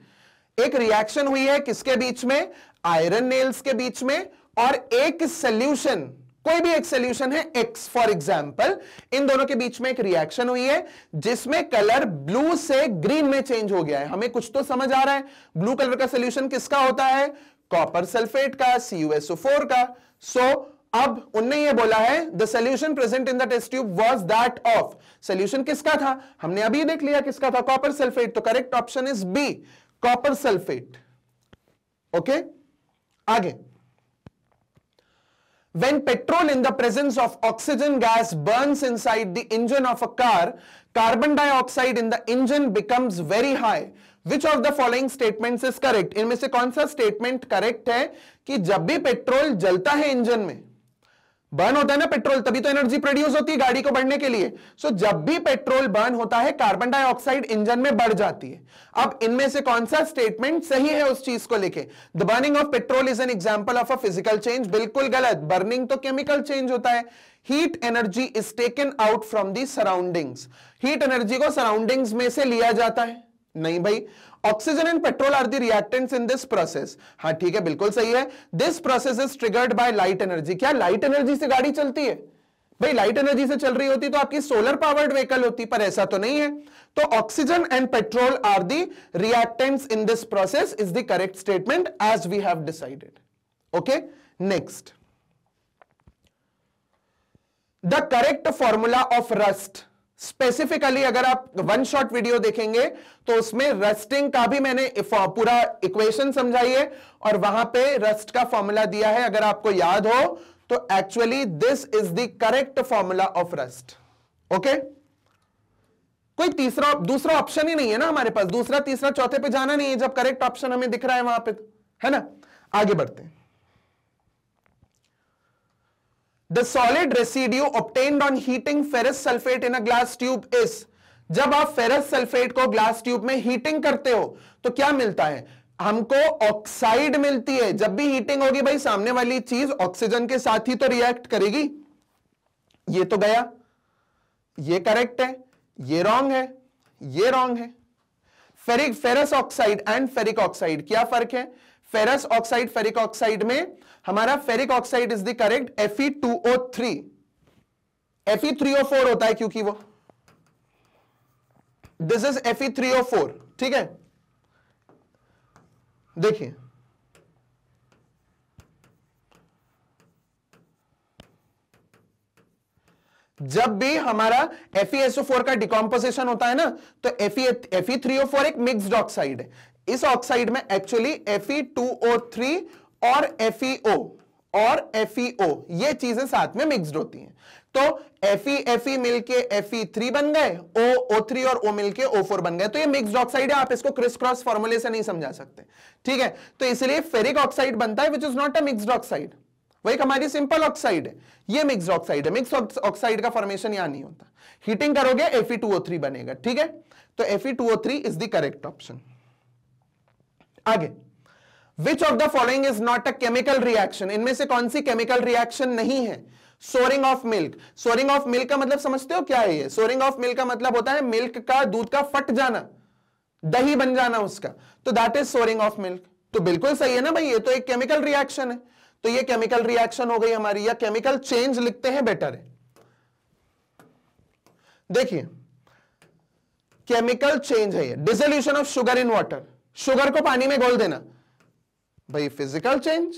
Speaker 1: एक reaction हुई है किसके बीच में? Iron nails के बीच में। और एक solution. कोई भी एक सोल्यूशन है एक्स फॉर एग्ज़ाम्पल इन दोनों के बीच में एक रिएक्शन हुई है जिसमें कलर ब्लू से ग्रीन में चेंज हो गया है। हमें कुछ तो समझ आ रहा है ब्लू कलर का सोल्यूशन किसका होता है? कॉपर सल्फेट का सीयूएसओ फोर का। सो so, अब उनने ये बोला है the solution present in the test tube was that of solution किसका था? हमने अभी देख लिया किसका था कॉपर सल्फेट तो correct option is B copper sulphate okay आगे। When petrol in the presence of oxygen gas burns inside the engine of a car, carbon dioxide in the engine becomes very high. Which of the following statements is correct? इनमें से कौन सा statement correct है कि जब भी petrol जलता है इंजन में बर्न होता है ना पेट्रोल तभी तो एनर्जी प्रोड्यूस होती है गाड़ी को बढ़ने के लिए। सो so, जब भी पेट्रोल बर्न होता है कार्बन डाइऑक्साइड इंजन में बढ़ जाती है। अब इनमें से कौन सा स्टेटमेंट सही है उस चीज़ को लेके? The burning of petrol is an example of a physical change बिल्कुल गलत। बर्निंग तो केमिकल चेंज होता है। Heat energy is taken out from the surroundings heat energy को सराउंडिंग्स में से लिया जाता है। नहीं भाई oxygen and petrol are the reactants in this process हाँ ठीक है, बिल्कुल सही है। This process is triggered by light energy क्या लाइट एनर्जी से गाड़ी चलती है? भाई लाइट एनर्जी से चल रही होती तो आपकी सोलर पावर्ड व्हीकल होती, पर ऐसा तो नहीं है। तो oxygen and petrol are the reactants in this process is the correct statement as we have decided okay next the correct formula of rust specifically अगर आप वन शॉट वीडियो देखेंगे तो उसमें रस्टिंग का भी मैंने पूरा इक्वेशन समझाई है, और वहाँ पे रस्ट का फॉर्मूला दिया है, अगर आपको याद हो तो actually this is the correct formula of rust okay कोई तीसरा, दूसरा ऑप्शन ही नहीं है ना हमारे पास। दूसरा, तीसरा, चौथे पे जाना नहीं है, जब करेक्ट ऑप्शन हमें दिख रहा है वहाँ पे, है ना? आगे बढ़ते हैं। The solid residue obtained on heating ferrous sulfate in a glass tube is, जब आप फेरस सल्फेट को ग्लास ट्यूब में हीटिंग करते हो तो क्या मिलता है? हमको ऑक्साइड मिलती है। जब भी हीटिंग होगी भाई, सामने वाली चीज़ ऑक्सीजन के साथ ही तो रिएक्ट करेगी। ये तो गया। ये करेक्ट है। ये रॉन्ग है। ये रॉन्ग है। Ferric ferrous oxide and ferric oxide क्या फ़र्क है? फेरस ऑक्साइड फेरिक ऑक्साइड में हमारा ferric oxide is the correct F E two O three F E three O four होता है क्योंकि वो। This is F E three O four ठीक है? देखिए। जब भी हमारा फोर का डिकॉम्पोजिशन होता है ना तो ओ फोर एक मिक्सड ऑक्साइड है। इस ऑक्साइड में actually F two O three और एफईओ e और e ये चीज़ें साथ में मिक्सड होती हैं। तो एफ़ एफ़ मिलके एफ़ थ्री बन गए ओ थ्री और ओ मिलके ओ फोर बन गए। तो ये मिक्सड ऑक्साइड है, आप इसको क्रिस क्रॉस फॉर्मूले से नहीं समझा सकते। ठीक है? तो इसलिए फेरिक ऑक्साइड बनता है which is not a mixed oxide वही हमारी सिंपल ऑक्साइड है। ये मिक्सड ऑक्साइड है। मिक्स ऑक्साइड का फॉर्मेशन यहाँ नहीं होता। हीटिंग करोगे एफ़ टू ओ थ्री बनेगा। ठीक है? तो F two O three is the correct option आगे। Which of the following is not a chemical reaction इनमें से कौन सी केमिकल रिएक्शन नहीं है? Souring of milk souring of milk का मतलब समझते हो क्या है ये? सोरिंग ऑफ़ मिल्क का मतलब होता है मिल्क का दूध का फट जाना। दही बन जाना उसका। तो that is souring of milk तो बिल्कुल सही है ना भाई? ये तो एक केमिकल रिएक्शन है। तो ये केमिकल रिएक्शन हो गई हमारी, या केमिकल चेंज लिखते हैं बेटर है। देखिए केमिकल चेंज है ये। Dissolution of sugar in water sugar को पानी में घोल देना। भाई physical change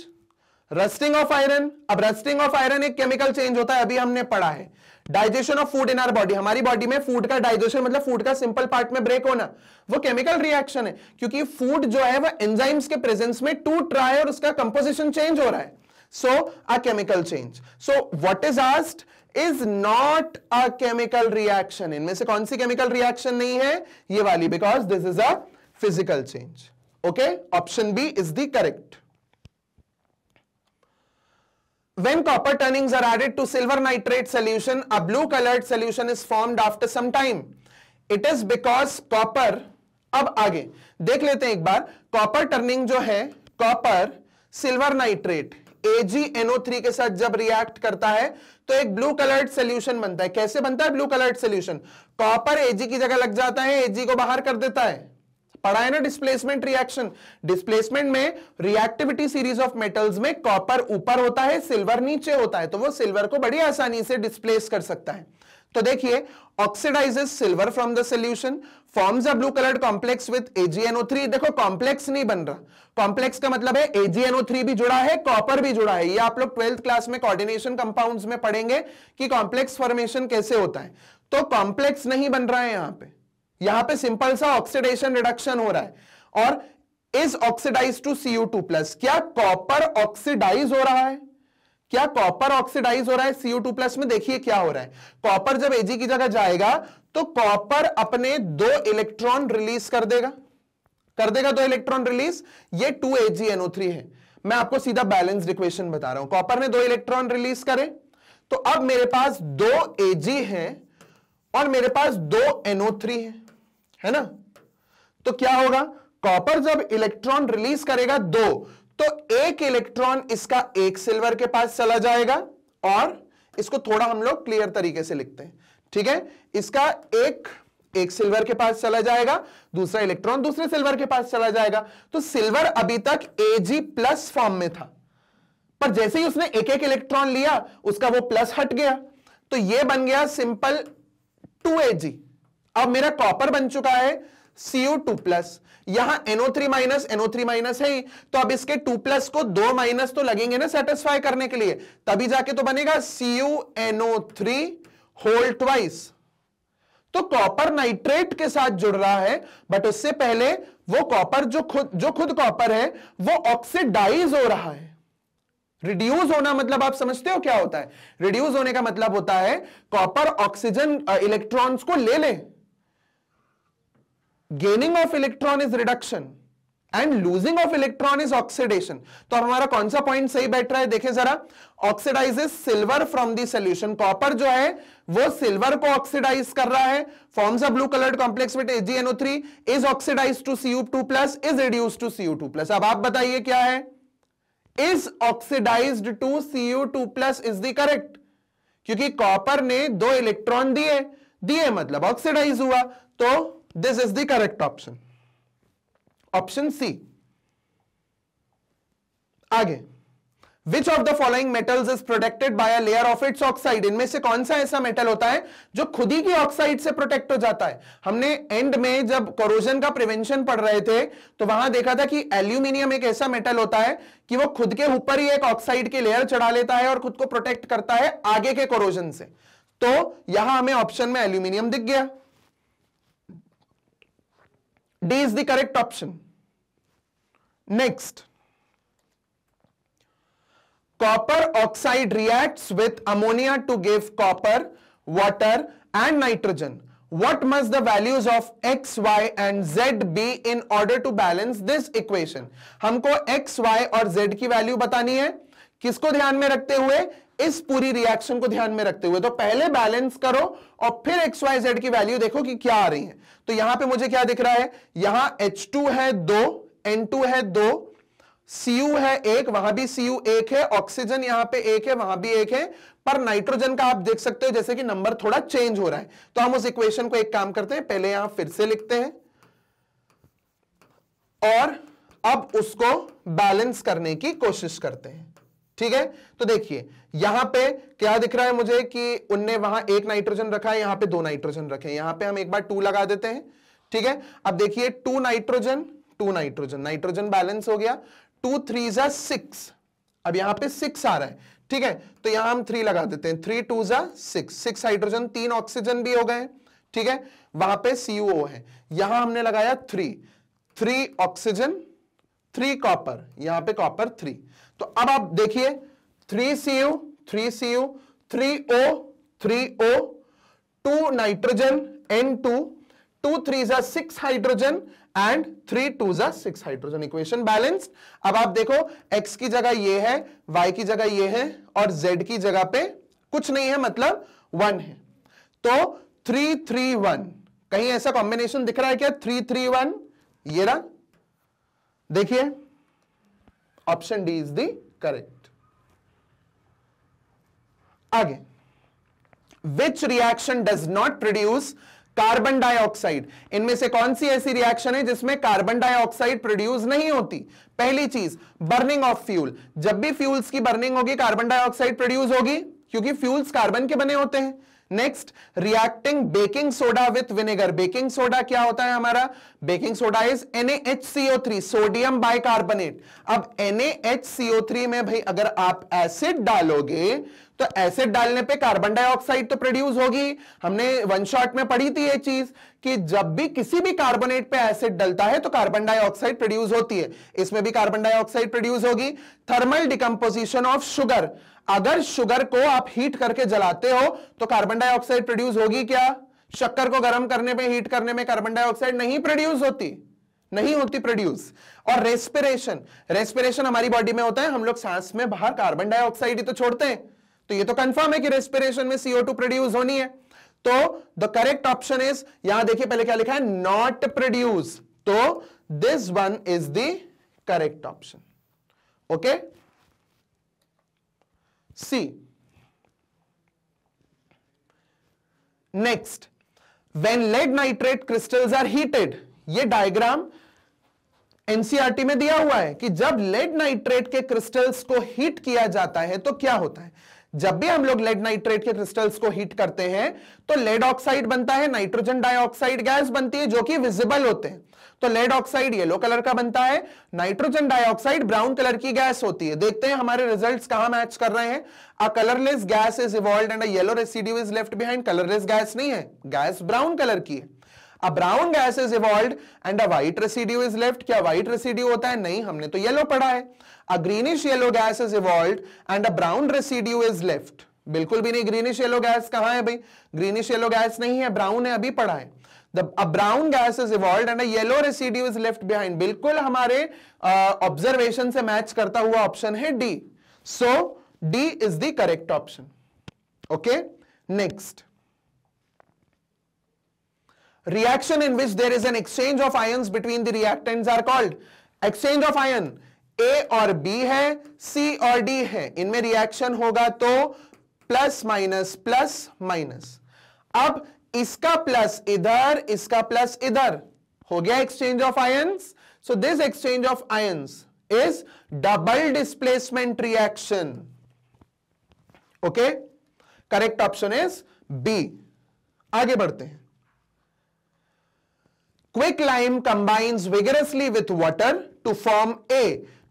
Speaker 1: rusting of iron अब रस्टिंग ऑफ़ आयरन एक केमिकल चेंज होता है, अभी हमने पढ़ा है। Digestion of food in our body हमारी बॉडी में फ़ूड का डाइजेशन मतलब फ़ूड का सिंपल पार्ट में ब्रेक होना, वो केमिकल रिएक्शन है, क्योंकि फ़ूड जो है, वो एंजाइम्स के प्रेजेंस में टूट रहा है और उसका कंपोजिशन चेंज हो रहा है। So a chemical change so what is asked is not a chemical reaction इनमें से कौन सी केमिकल रिएक्शन नहीं है? ये वाली because this is a physical change okay option B is the correct When copper turnings are added to silver nitrate solution, a blue colored solution is formed after some time. It is because copper, अब आगे देख लेते हैं एक बार। Copper turning जो है copper silver nitrate AgNO3 के साथ जब रिएक्ट करता है तो एक ब्लू कलर्ड सोल्यूशन बनता है। कैसे बनता है blue coloured solution copper Ag की जगह लग जाता है Ag को बाहर कर देता है। पढ़ा है ना डिस्प्लेसमेंट रिएक्शन डिस्प्लेसमेंट में रिएक्टिविटी सीरीज़ ऑफ़ मेटल्स में कॉपर ऊपर होता है सिल्वर नीचे होता है तो वो सिल्वर को बड़ी आसानी से डिस्प्लेस कर सकता है। तो देखिए oxidizes silver from the solution forms a blue coloured complex with AgNO3 देखो कॉम्प्लेक्स नहीं बन रहा। कॉम्प्लेक्स का मतलब है AgNO3 भी जुड़ा है कॉपर भी जुड़ा है। ये आप लोग ट्वेल्थ क्लास में कोऑर्डिनेशन कंपाउंड्स में पढ़ेंगे कि कॉम्प्लेक्स फॉर्मेशन कैसे होता है। तो कॉम्प्लेक्स नहीं बन रहा है यहाँ पे। यहाँ पे सिंपल सा ऑक्सीडेशन रिडक्शन हो रहा है। और is oxidize to CU two plus क्या कॉपर ऑक्सीडाइज हो रहा है? क्या कॉपर ऑक्सीडाइज हो रहा है सीयू टू प्लस में? देखिए क्या हो रहा है। कॉपर जब एजी की जगह जाएगा तो कॉपर अपने दो इलेक्ट्रॉन रिलीज़ कर देगा। कर देगा दो इलेक्ट्रॉन रिलीज़ ये टू एजी एनओ थ्री है। मैं आपको सीधा बैलेंस इक्वेशन बता रहा हूँ। कॉपर ने दो इलेक्ट्रॉन रिलीज़ करे। तो अब मेरे पास दो एजी है और मेरे पास दो एनओ थ्री है। है ना? तो क्या होगा? कॉपर जब इलेक्ट्रॉन रिलीज़ करेगा दो तो एक इलेक्ट्रॉन इसका एक सिल्वर के पास चला जाएगा और इसको थोड़ा हम लोग क्लियर तरीके से लिखते हैं। ठीक है? इसका एक एक सिल्वर के पास चला जाएगा, दूसरा इलेक्ट्रॉन दूसरे सिल्वर के पास चला जाएगा। तो सिल्वर अभी तक एजी प्लस फॉर्म में था। पर जैसे ही उसने एक एक इलेक्ट्रॉन लिया, उसका वो प्लस हट गया। तो ये बन गया सिंपल टू एजी अब मेरा कॉपर बन चुका है सीयू टू प्लस यहाँ NO three minus NO three minus है तो अब इसके टू प्लस को दो माइनस तो लगेंगे ना सेटिस्फाई करने के लिए। तभी जाके तो बनेगा CU NO three whole twice तो कॉपर नाइट्रेट के साथ जुड़ रहा है बट उससे पहले वो कॉपर जो खुद जो खुद कॉपर है, वो ऑक्सीडाइज हो रहा है। रिड्यूस होना मतलब आप समझते हो क्या होता है? रिड्यूस होने का मतलब होता है कॉपर ऑक्सीजन इलेक्ट्रॉन्स को ले ले। Gaining of electron is reduction and losing of electron is oxidation तो हमारा कौन सा पॉइंट सही बैठ रहा है? देखें जरा। Oxidizes silver from the solution copper जो है, वो सिल्वर को ऑक्सीडाइज कर रहा है। Forms a blue coloured complex with AgNO3 is oxidize to Cu2 plus is reduce to Cu2 plus अब आप बताइए क्या है? Is oxidized to Cu2 plus is the correct क्योंकि कॉपर ने दो इलेक्ट्रॉन दिए। दिए मतलब ऑक्सीडाइज हुआ। तो This is the correct option. Option C. आगे. Which of the following metals is protected by a layer of its oxide इनमें से कौन सा ऐसा मेटल होता है जो खुद ही की ऑक्साइड से प्रोटेक्ट हो जाता है? हमने एंड में जब कोरोजन का प्रिवेंशन पढ़ रहे थे तो वहाँ देखा था कि एल्यूमिनियम एक ऐसा मेटल होता है कि वो खुद के ऊपर ही एक ऑक्साइड की लेयर चढ़ा लेता है और खुद को प्रोटेक्ट करता है आगे के कोरोजन से. तो यहाँ हमें ऑप्शन में एल्यूमिनियम दिख गया. D is the correct option. Next. Copper oxide reacts with ammonia to give copper, water and nitrogen. What must the values of x, y and z be in order to balance this equation? हमको x, y और z की value बतानी है किसको ध्यान में रखते हुए इस पूरी रिएक्शन को ध्यान में रखते हुए तो पहले बैलेंस करो और फिर एक्स वाई जेड की वैल्यू देखो कि क्या आ रही है। तो यहाँ पे मुझे क्या दिख रहा है? यहाँ H2 है दो N2 है दो, Cu है एक, वहाँ भी Cu एक है ऑक्सीजन यहाँ पे एक है, वहाँ भी एक है, पर नाइट्रोजन का आप देख सकते हो जैसे कि नंबर थोड़ा चेंज हो रहा है। तो हम उस इक्वेशन को एक काम करते हैं, पहले यहाँ फिर से लिखते हैं। और अब उसको बैलेंस करने की कोशिश करते हैं। ठीक है? तो देखिए यहाँ पे क्या दिख रहा है मुझे कि उनने वहाँ एक नाइट्रोजन रखा है, यहाँ पे दो नाइट्रोजन रखे हैं। यहाँ पे हम एक बार टू लगा देते हैं, ठीक है? अब देखिए two nitrogen two nitrogen nitrogen balance हो गया। टू थ्री जा सिक्स अब यहाँ पे सिक्स आ रहा है, ठीक है? तो यहाँ हम थ्री लगा देते हैं। थ्री टू जा सिक्स सिक्स हाइड्रोजन तीन ऑक्सीजन भी हो गए ठीक है? वहाँ पे सीयूओ है। यहाँ हमने लगाया three three oxygen three copper यहाँ पे कॉपर थ्री तो अब आप देखिए three C U three C U three O three O two nitrogen N two two three जा six hydrogen and three two जा सिक्स हाइड्रोजन इक्वेशन बैलेंस्ड अब आप देखो एक्स की जगह ये है वाई की जगह ये है और जेड की जगह पे कुछ नहीं है मतलब वन है। तो थ्री थ्री वन कहीं ऐसा कॉम्बिनेशन दिख रहा है क्या? थ्री थ्री वन ये रहा। देखिए option D is the correct आगे which reaction does not produce carbon dioxide इनमें से कौन सी ऐसी रिएक्शन है जिसमें कार्बन डाइऑक्साइड प्रोड्यूस नहीं होती? पहली चीज़ बर्निंग ऑफ़ फ्यूल जब भी फ्यूल्स की बर्निंग होगी कार्बन डाइऑक्साइड प्रोड्यूस होगी, क्योंकि फ्यूल्स कार्बन के बने होते हैं। Next reacting baking soda with vinegar baking soda क्या होता है हमारा? Baking soda is NaHCO3 sodium bicarbonate अब NaHCO3 में भाई, अगर आप एसिड डालोगे तो एसिड डालने पे कार्बन डाइऑक्साइड तो प्रोड्यूस होगी। हमने वन शॉट में पढ़ी थी ये चीज़ कि जब भी किसी भी कार्बोनेट पे एसिड डलता है तो कार्बन डाइऑक्साइड प्रोड्यूस होती है। इसमें भी कार्बन डाइऑक्साइड प्रोड्यूस होगी। थर्मल डिकम्पोजिशन ऑफ़ शुगर अगर शुगर को आप हीट करके जलाते हो तो कार्बन डाइऑक्साइड प्रोड्यूस होगी क्या? शक्कर को गर्म करने में हीट करने में कार्बन डाइऑक्साइड नहीं प्रोड्यूस होती। नहीं होती प्रोड्यूस और रेस्पिरेशन रेस्पिरेशन हमारी बॉडी में होता है। हम लोग सांस में बाहर कार्बन डाइऑक्साइड ही तो छोड़ते हैं। तो ये तो कंफर्म है कि रेस्पिरेशन में सीओ प्रोड्यूस होनी है। तो द करेक्ट ऑप्शन इज़ यहाँ देखिए पहले क्या लिखा है? नॉट प्रोड्यूस तो this one is the correct option okay C next when lead nitrate crystals are heated ये डायग्राम एनसीआरटी में दिया हुआ है कि जब लेड नाइट्रेट के क्रिस्टल्स को हीट किया जाता है तो क्या होता है? जब भी हम लोग लेड नाइट्रेट के क्रिस्टल्स को हीट करते हैं तो लेड ऑक्साइड बनता है नाइट्रोजन डाइऑक्साइड गैस बनती है जो कि विजिबल होते हैं। तो लेड ऑक्साइड येलो कलर का बनता है नाइट्रोजन डाइऑक्साइड ब्राउन कलर की गैस होती है। देखते हैं हमारे रिजल्ट्स कहाँ मैच कर रहे हैं। A colourless gas is evolve and yellow residue is left behind colourless gas नहीं है गैस ब्राउन कलर की है। A brown gas is evolve and a white residue is left क्या व्हाइट रेसिड्यू होता है? नहीं, हमने तो येलो पढ़ा है। A greenish yellow gas is evolve and a brown residue is left बिल्कुल भी नहीं ग्रीनिश येलो गैस कहाँ है भाई? ग्रीनिश येलो गैस नहीं है ब्राउन है, अभी पढ़ा है। Gas is evolved and a yellow residue is left behind. बिल्कुल हमारे ऑब्जर्वेशन से मैच करता हुआ ऑप्शन है D so D is the correct option okay next reaction in which there is an exchange of ions between the reactants are called. Exchange of ion, A और B है, C और D है। इनमें reaction होगा तो plus minus plus minus अब इसका plus इधर, इसका प्लस इधर। हो गया exchange of ions so this exchange of ions is double displacement reaction okay correct option is B आगे बढ़ते हैं। Quick lime combines vigorously with water to form A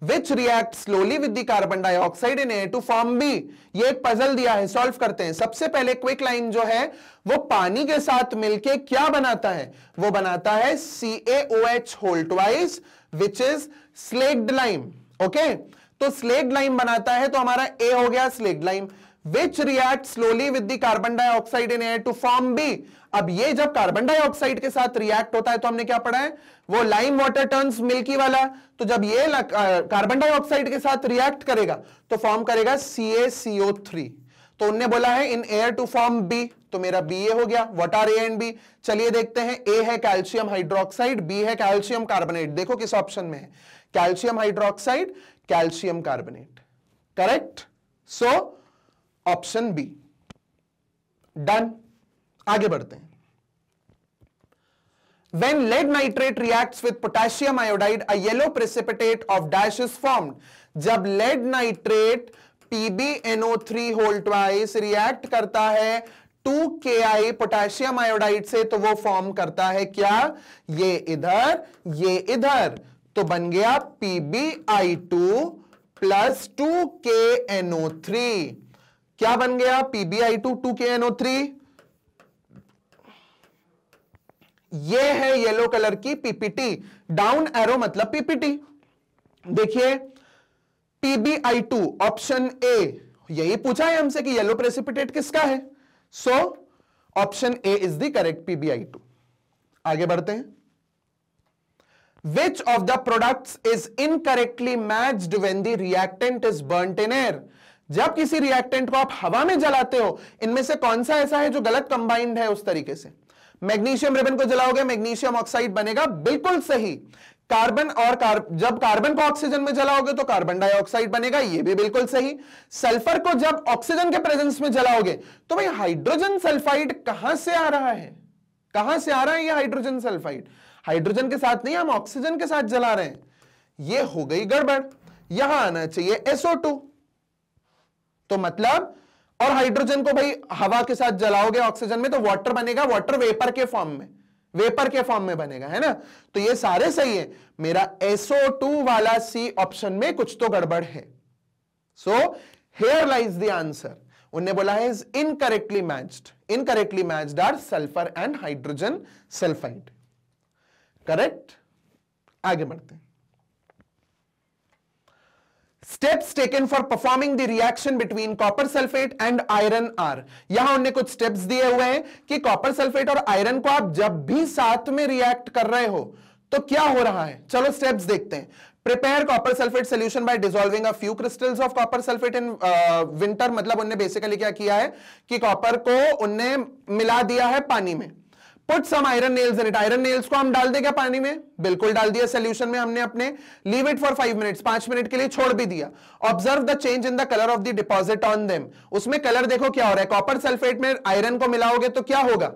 Speaker 1: which react slowly with the carbon dioxide in a to form B ये एक puzzle दिया है solve करते हैं। सबसे पहले क्विक लाइन जो है, वो पानी के साथ मिलके क्या बनाता है? वो बनाता है C A H whole twice which is slaked lime okay तो स्लेग्ड लाइम बनाता है तो हमारा ए हो गया slaked lime which react slowly with the carbon dioxide in air to form B अब ये जब कार्बन डाइऑक्साइड के साथ रिएक्ट होता है तो हमने क्या पढ़ा है? वो लाइम वाटर टर्न्स मिल्की वाला। तो जब ये कार्बन डाइऑक्साइड के साथ रिएक्ट करेगा तो फॉर्म करेगा सी ए सीओ थ्री तो उनने बोला है in air to form B तो मेरा बी ए हो गया। What are A and B चलिए देखते हैं। ए है कैल्शियम हाइड्रोक्साइड बी है कैल्शियम कार्बोनेट देखो किस ऑप्शन में है। Calcium hydroxide calcium carbonate correct so option B. Done आगे बढ़ते हैं। When lead nitrate react with potassium iodide a yellow precipitate of dash is formed जब lead nitrate PbNO3 whole twice react करता है 2Ki पोटेशियम आयोडाइड से तो वो form करता है क्या? ये इधर ये इधर। तो बन गया PbI2 B I two plus two क्या बन गया? PBI two two K NO three ये है येलो कलर की पीपीटी डाउन एरो मतलब पीपीटी देखिए पीबीआई टू ऑप्शन ए यही पूछा है हमसे कि येलो प्रेसिपिटेट किसका है? So option A is the correct PBI two आगे बढ़ते हैं। Which of the products is incorrectly matched when the reactant is burn in air जब किसी रिएक्टेंट को आप हवा में जलाते हो इनमें से कौन सा ऐसा है जो गलत कंबाइंड है उस तरीके से? मैग्नीशियम रिबन को जलाओगे मैग्नीशियम ऑक्साइड बनेगा बिल्कुल सही। कार्बन और कार, जब कार्बन को ऑक्सीजन में जलाओगे तो कार्बन डाइऑक्साइड बनेगा ये भी बिल्कुल सही। सल्फ़र को जब ऑक्सीजन के प्रेजेंस में जलाओगे तो भाई हाइड्रोजन सल्फाइड कहाँ से आ रहा है? कहाँ से आ रहा है ये हाइड्रोजन सल्फाइड हाइड्रोजन के साथ नहीं हम ऑक्सीजन के साथ जला रहे हैं। ये हो गई गड़बड़। यहाँ आना चाहिए SO2 तो मतलब और हाइड्रोजन को भाई हवा के साथ जलाओगे ऑक्सीजन में तो वाटर बनेगा वाटर वेपर के फॉर्म में वेपर के फॉर्म में बनेगा, है ना? तो ये सारे सही है। मेरा SO2 वाला सी ऑप्शन में कुछ तो गड़बड़ है। So here lies the answer उनने बोला है is incorrectly matched incorrectly matched are sulphur and hydrogen sulphide correct आगे बढ़ते हैं। Steps taken for performing the reaction between copper sulphate and iron are यहाँ उन्होंने कुछ स्टेप्स दिए हुए हैं कि कॉपर सल्फेट और आयरन को आप जब भी साथ में रिएक्ट कर रहे हो तो क्या हो रहा है? चलो स्टेप्स देखते हैं। Prepare copper sulphate solution by dissolving a few crystals of copper sulphate in water मतलब उन्होंने बेसिकली क्या किया है कि कॉपर को उनने मिला दिया है पानी में। Put some iron nails in it iron nails को हम डाल दें क्या पानी में? बिल्कुल डाल दिया सोल्यूशन में हमने अपने leave it for five minutes पाँच मिनट के लिए छोड़ भी दिया। Observe the change in the colour of the deposit on them उसमें कलर देखो क्या हो रहा है। कॉपर सल्फेट में आयरन को मिलाओगे तो क्या होगा?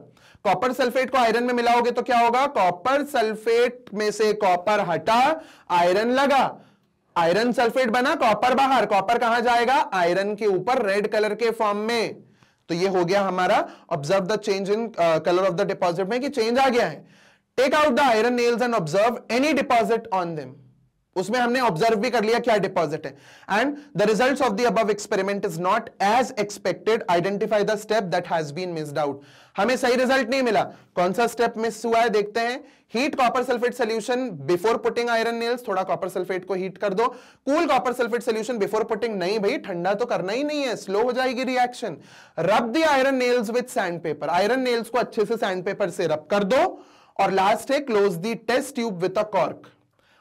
Speaker 1: कॉपर सल्फेट को आयरन में मिलाओगे तो क्या होगा? कॉपर सल्फेट में से कॉपर हटा आयरन लगा। आयरन सल्फेट बना कॉपर बाहर। कॉपर कहाँ जाएगा? आयरन के ऊपर रेड कलर के फॉर्म में। तो ये हो गया हमारा observe the change in colour of the deposit में कि चेंज आ गया है। Take out the iron nails and observe any deposit on them उसमें हमने ऑब्ज़र्व भी कर लिया क्या डिपॉजिट है। And the results of the above experiment is not as expected identify the step that has been missed out हमें सही result नहीं मिला। कौन सा स्टेप मिस हुआ है देखते हैं। Heat copper sulphate solution before putting iron nails थोड़ा कॉपर सल्फेट को हीट कर दो। Cool copper sulphate solution before putting नहीं भाई, ठंडा तो करना ही नहीं है। स्लो हो जाएगी reaction rub the iron nails with sandpaper iron nails को अच्छे से सैंड पेपर से रब कर दो। और लास्ट है close the test tube with a cork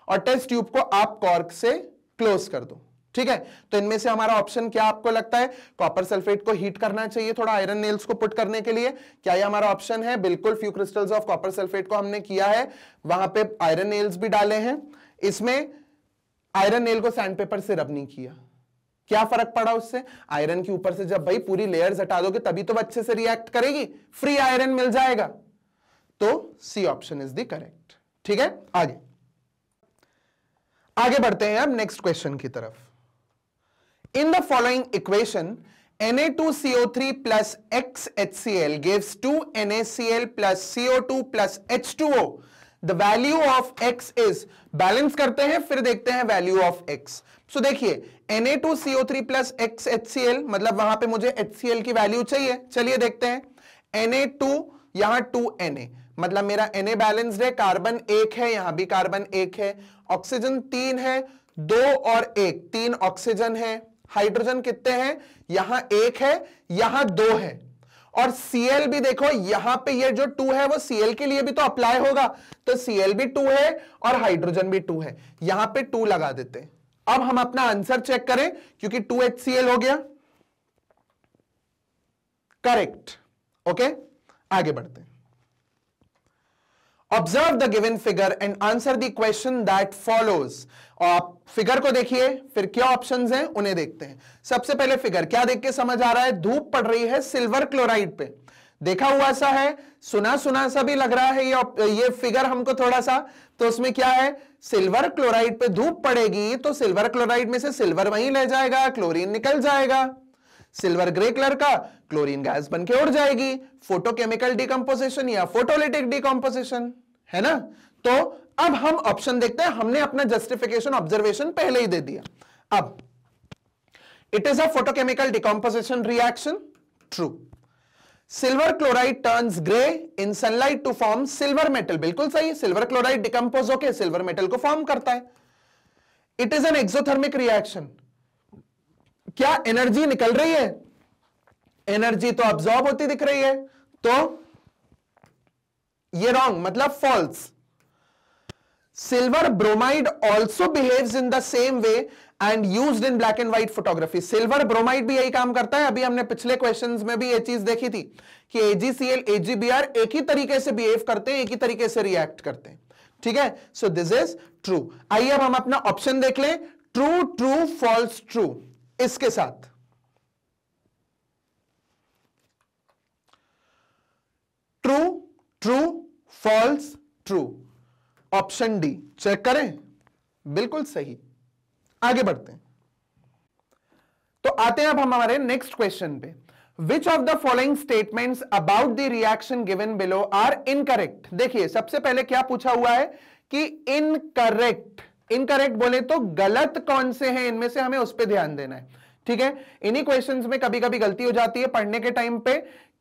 Speaker 1: और टेस्ट ट्यूब को आप कॉर्क से क्लोज कर दो। ठीक है? तो इनमें से हमारा ऑप्शन क्या आपको लगता है? कॉपर सल्फेट को हीट करना चाहिए, थोड़ा आयरन नेल्स को पुट करने के लिए। क्या ये हमारा ऑप्शन है? बिल्कुल, few crystals of copper sulphate को हमने किया है। वहाँ पे आयरन नेल्स भी डाले हैं। इसमें आयरन नेल को सैंड पेपर से रब नहीं किया। क्या फ़र्क पड़ा उससे? आयरन के ऊपर से जब भाई पूरी लेयर्स हटा दोगे, तभी तो अच्छे से रिएक्ट करेगी। फ्री आयरन मिल जाएगा। तो C option is the correct ठीक है? आगे। आगे बढ़ते हैं अब नेक्स्ट क्वेश्चन की तरफ़। In the following equation N A two CO three plus X H C L gives two N A C L plus CO two plus H two O the value of X is balance करते हैं, फिर देखते हैं value of X so देखिए N A two CO three plus X H C L मतलब वहाँ पर मुझे एच सी एल की वैल्यू चाहिए। चलिए देखते हैं। एन ए टू यहाँ टू एन ए मतलब मेरा Na बैलेंस्ड है कार्बन एक है, यहाँ भी कार्बन एक है ऑक्सीजन तीन है, दो और एक, तीन ऑक्सीजन है। हाइड्रोजन कितने हैं? यहाँ एक है, यहाँ दो है। और Cl भी देखो, यहाँ पे ये जो टू है, वो Cl के लिए भी तो अप्लाई होगा। तो Cl भी टू है और हाइड्रोजन भी टू है। यहाँ पे टू लगा देते हैं। अब हम अपना आंसर चेक करें, क्योंकि टू एच सी एल हो गया। करेक्ट ओके आगे बढ़ते observe the given figure and answer the question that follows आप फिगर को देखिए, फिर क्या ऑप्शंस हैं, उन्हें देखते हैं। सबसे पहले फिगर क्या देख के समझ आ रहा है? धूप पड़ रही है सिल्वर क्लोराइड पे। देखा हुआ सा है, सुना सुना सा भी लग रहा है ये ये फिगर हमको थोड़ा सा तो उसमें क्या है? सिल्वर क्लोराइड पे धूप पड़ेगी तो सिल्वर क्लोराइड में से सिल्वर वहीं ले जाएगा क्लोरीन निकल जाएगा। सिल्वर ग्रे कलर का क्लोरीन गैस बन के उड़ जाएगी फोटोकेमिकल डिकम्पोजिशन या फोटोलिटिक डिकम्पोजिशन है ना? तो अब हम ऑप्शन देखते हैं, हमने अपना जस्टिफिकेशन ऑब्जर्वेशन पहले ही दे दिया। अब it is a photochemical decomposition reaction true silver chloride turns grey in sunlight to form silver metal बिल्कुल सही सिल्वर क्लोराइड डिकम्पोज होकर सिल्वर मेटल को फॉर्म करता है। It is an exothermic reaction क्या एनर्जी निकल रही है? एनर्जी तो ऑब्जॉर्ब होती दिख रही है तो ये रॉन्ग मतलब false silver bromide also behaves in the same way and use in black and white photography silver bromide भी यही काम करता है। अभी हमने पिछले क्वेश्चन में भी ये चीज़ देखी थी कि एजीसीएल एजीबीआर एक ही तरीके से बिहेव करते हैं, एक ही तरीके से रिएक्ट करते हैं। ठीक है? सो दिस इज़ ट्रू आइए अब हम अपना ऑप्शन देख लें। ट्रू ट्रू फॉल्स ट्रू इसके साथ। True true false true option D check करें। बिल्कुल सही। आगे बढ़ते हैं। तो आते हैं अब हम हमारे नेक्स्ट क्वेश्चन पे। Which of the following statements about the reaction given below are incorrect देखिए, सबसे पहले क्या पूछा हुआ है कि इनकरेक्ट इनकरेक्ट बोले तो गलत कौन से हैं? इनमें से हमें उस पर ध्यान देना है। ठीक है? इन्हीं क्वेश्चंस में कभी कभी गलती हो जाती है पढ़ने के टाइम पे।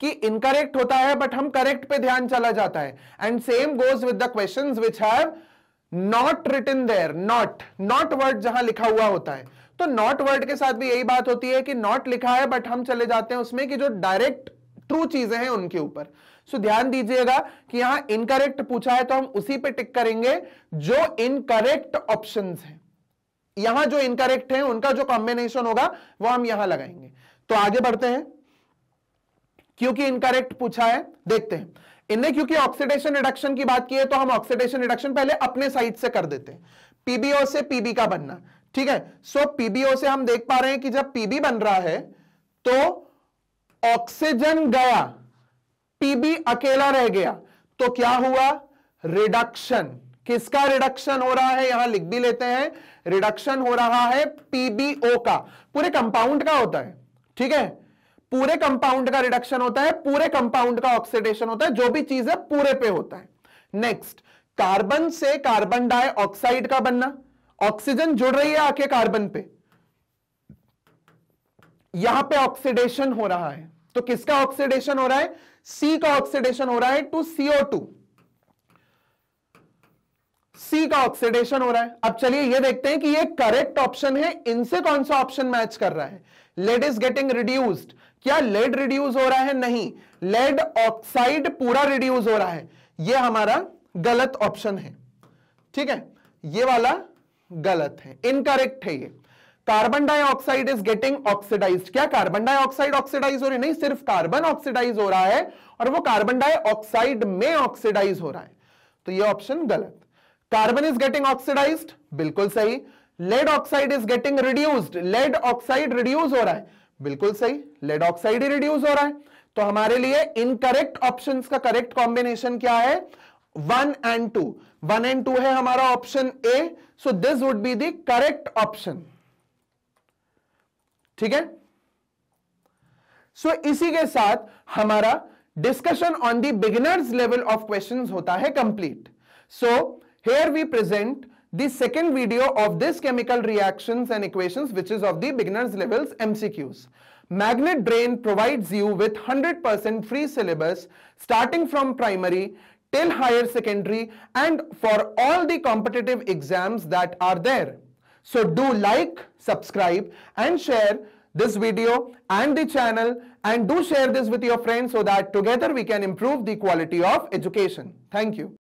Speaker 1: कि इनकरेक्ट होता है बट हम करेक्ट पे ध्यान चला जाता है। And same goes with the questions which have not written there not not word जहाँ लिखा हुआ होता है। तो नॉट वर्ड के साथ भी यही बात होती है कि नॉट लिखा है बट हम चले जाते हैं उसमें कि जो डायरेक्ट ट्रू चीज़ें हैं उनके ऊपर। सो so, ध्यान दीजिएगा कि यहाँ इनकरेक्ट पूछा है तो हम उसी पे टिक करेंगे जो इनकरेक्ट ऑप्शन है। यहाँ जो इनकरेक्ट है उनका जो कॉम्बिनेशन होगा वो हम यहाँ लगाएँगे। तो आगे बढ़ते हैं। क्योंकि इनकरेक्ट पूछा है देखते हैं। इनने क्योंकि ऑक्सीडेशन रिडक्शन की बात की है तो हम ऑक्सीडेशन रिडक्शन पहले अपने साइड से कर देते हैं। पीबीओ से पीबी का बनना ठीक है? सो so, पीबीओ से हम देख पा रहे हैं कि जब पीबी बन रहा है तो ऑक्सीजन गया पीबी अकेला रह गया। तो क्या हुआ? रिडक्शन किसका रिडक्शन हो रहा है? यहाँ लिख भी लेते हैं। रिडक्शन हो रहा है पीबीओ का। पूरे कंपाउंड का होता है ठीक है? पूरे कंपाउंड का रिडक्शन होता है, पूरे कंपाउंड का ऑक्सीडेशन होता है, जो भी चीज़ है, पूरे पे होता है। नेक्स्ट कार्बन से कार्बन डाइऑक्साइड का बनना। ऑक्सीजन जुड़ रही है आके कार्बन पे। यहाँ पे ऑक्सीडेशन हो रहा है। तो किसका ऑक्सीडेशन हो रहा है? सी का ऑक्सीडेशन हो रहा है टू सीओ टू सी का ऑक्सीडेशन हो रहा है। अब चलिए ये देखते हैं कि ये करेक्ट ऑप्शन है। इनसे कौन सा ऑप्शन मैच कर रहा है? लेड इज़ गेटिंग रिड्यूस्ड क्या लेड रिड्यूस हो रहा है? नहीं. लेड ऑक्साइड पूरा रिड्यूस हो रहा है. ये हमारा गलत ऑप्शन है. ठीक है? ये वाला गलत है. इनकरेक्ट है ये. Carbon dioxide is getting oxidise क्या कार्बन डाइऑक्साइड ऑक्सीडाइज हो रही नहीं, सिर्फ़ कार्बन ऑक्सीडाइज हो रहा है और वो कार्बन डाइऑक्साइड में ऑक्सीडाइज हो रहा है. तो ये ऑप्शन गलत. कार्बन इज़ गेटिंग ऑक्सीडाइज्ड बिल्कुल सही. Lead oxide is getting reduced lead oxide reduce हो रहा है. बिल्कुल सही लेड ऑक्साइड ही रिड्यूस हो रहा है। तो हमारे लिए इनकरेक्ट ऑप्शन का करेक्ट कॉम्बिनेशन क्या है? One and two one and two है हमारा option A so this would be the correct option ठीक है? सो इसी के साथ हमारा discussion on the beginners level of questions होता है complete so here we present the second video of this chemical reactions and equations which is of the beginners levels MCQs. Magnet Brain provides you with 100% free syllabus starting from primary till higher secondary and for all the competitive exams that are there. So do like, subscribe and share this video and the channel and do share this with your friends so that together we can improve the quality of education. Thank you.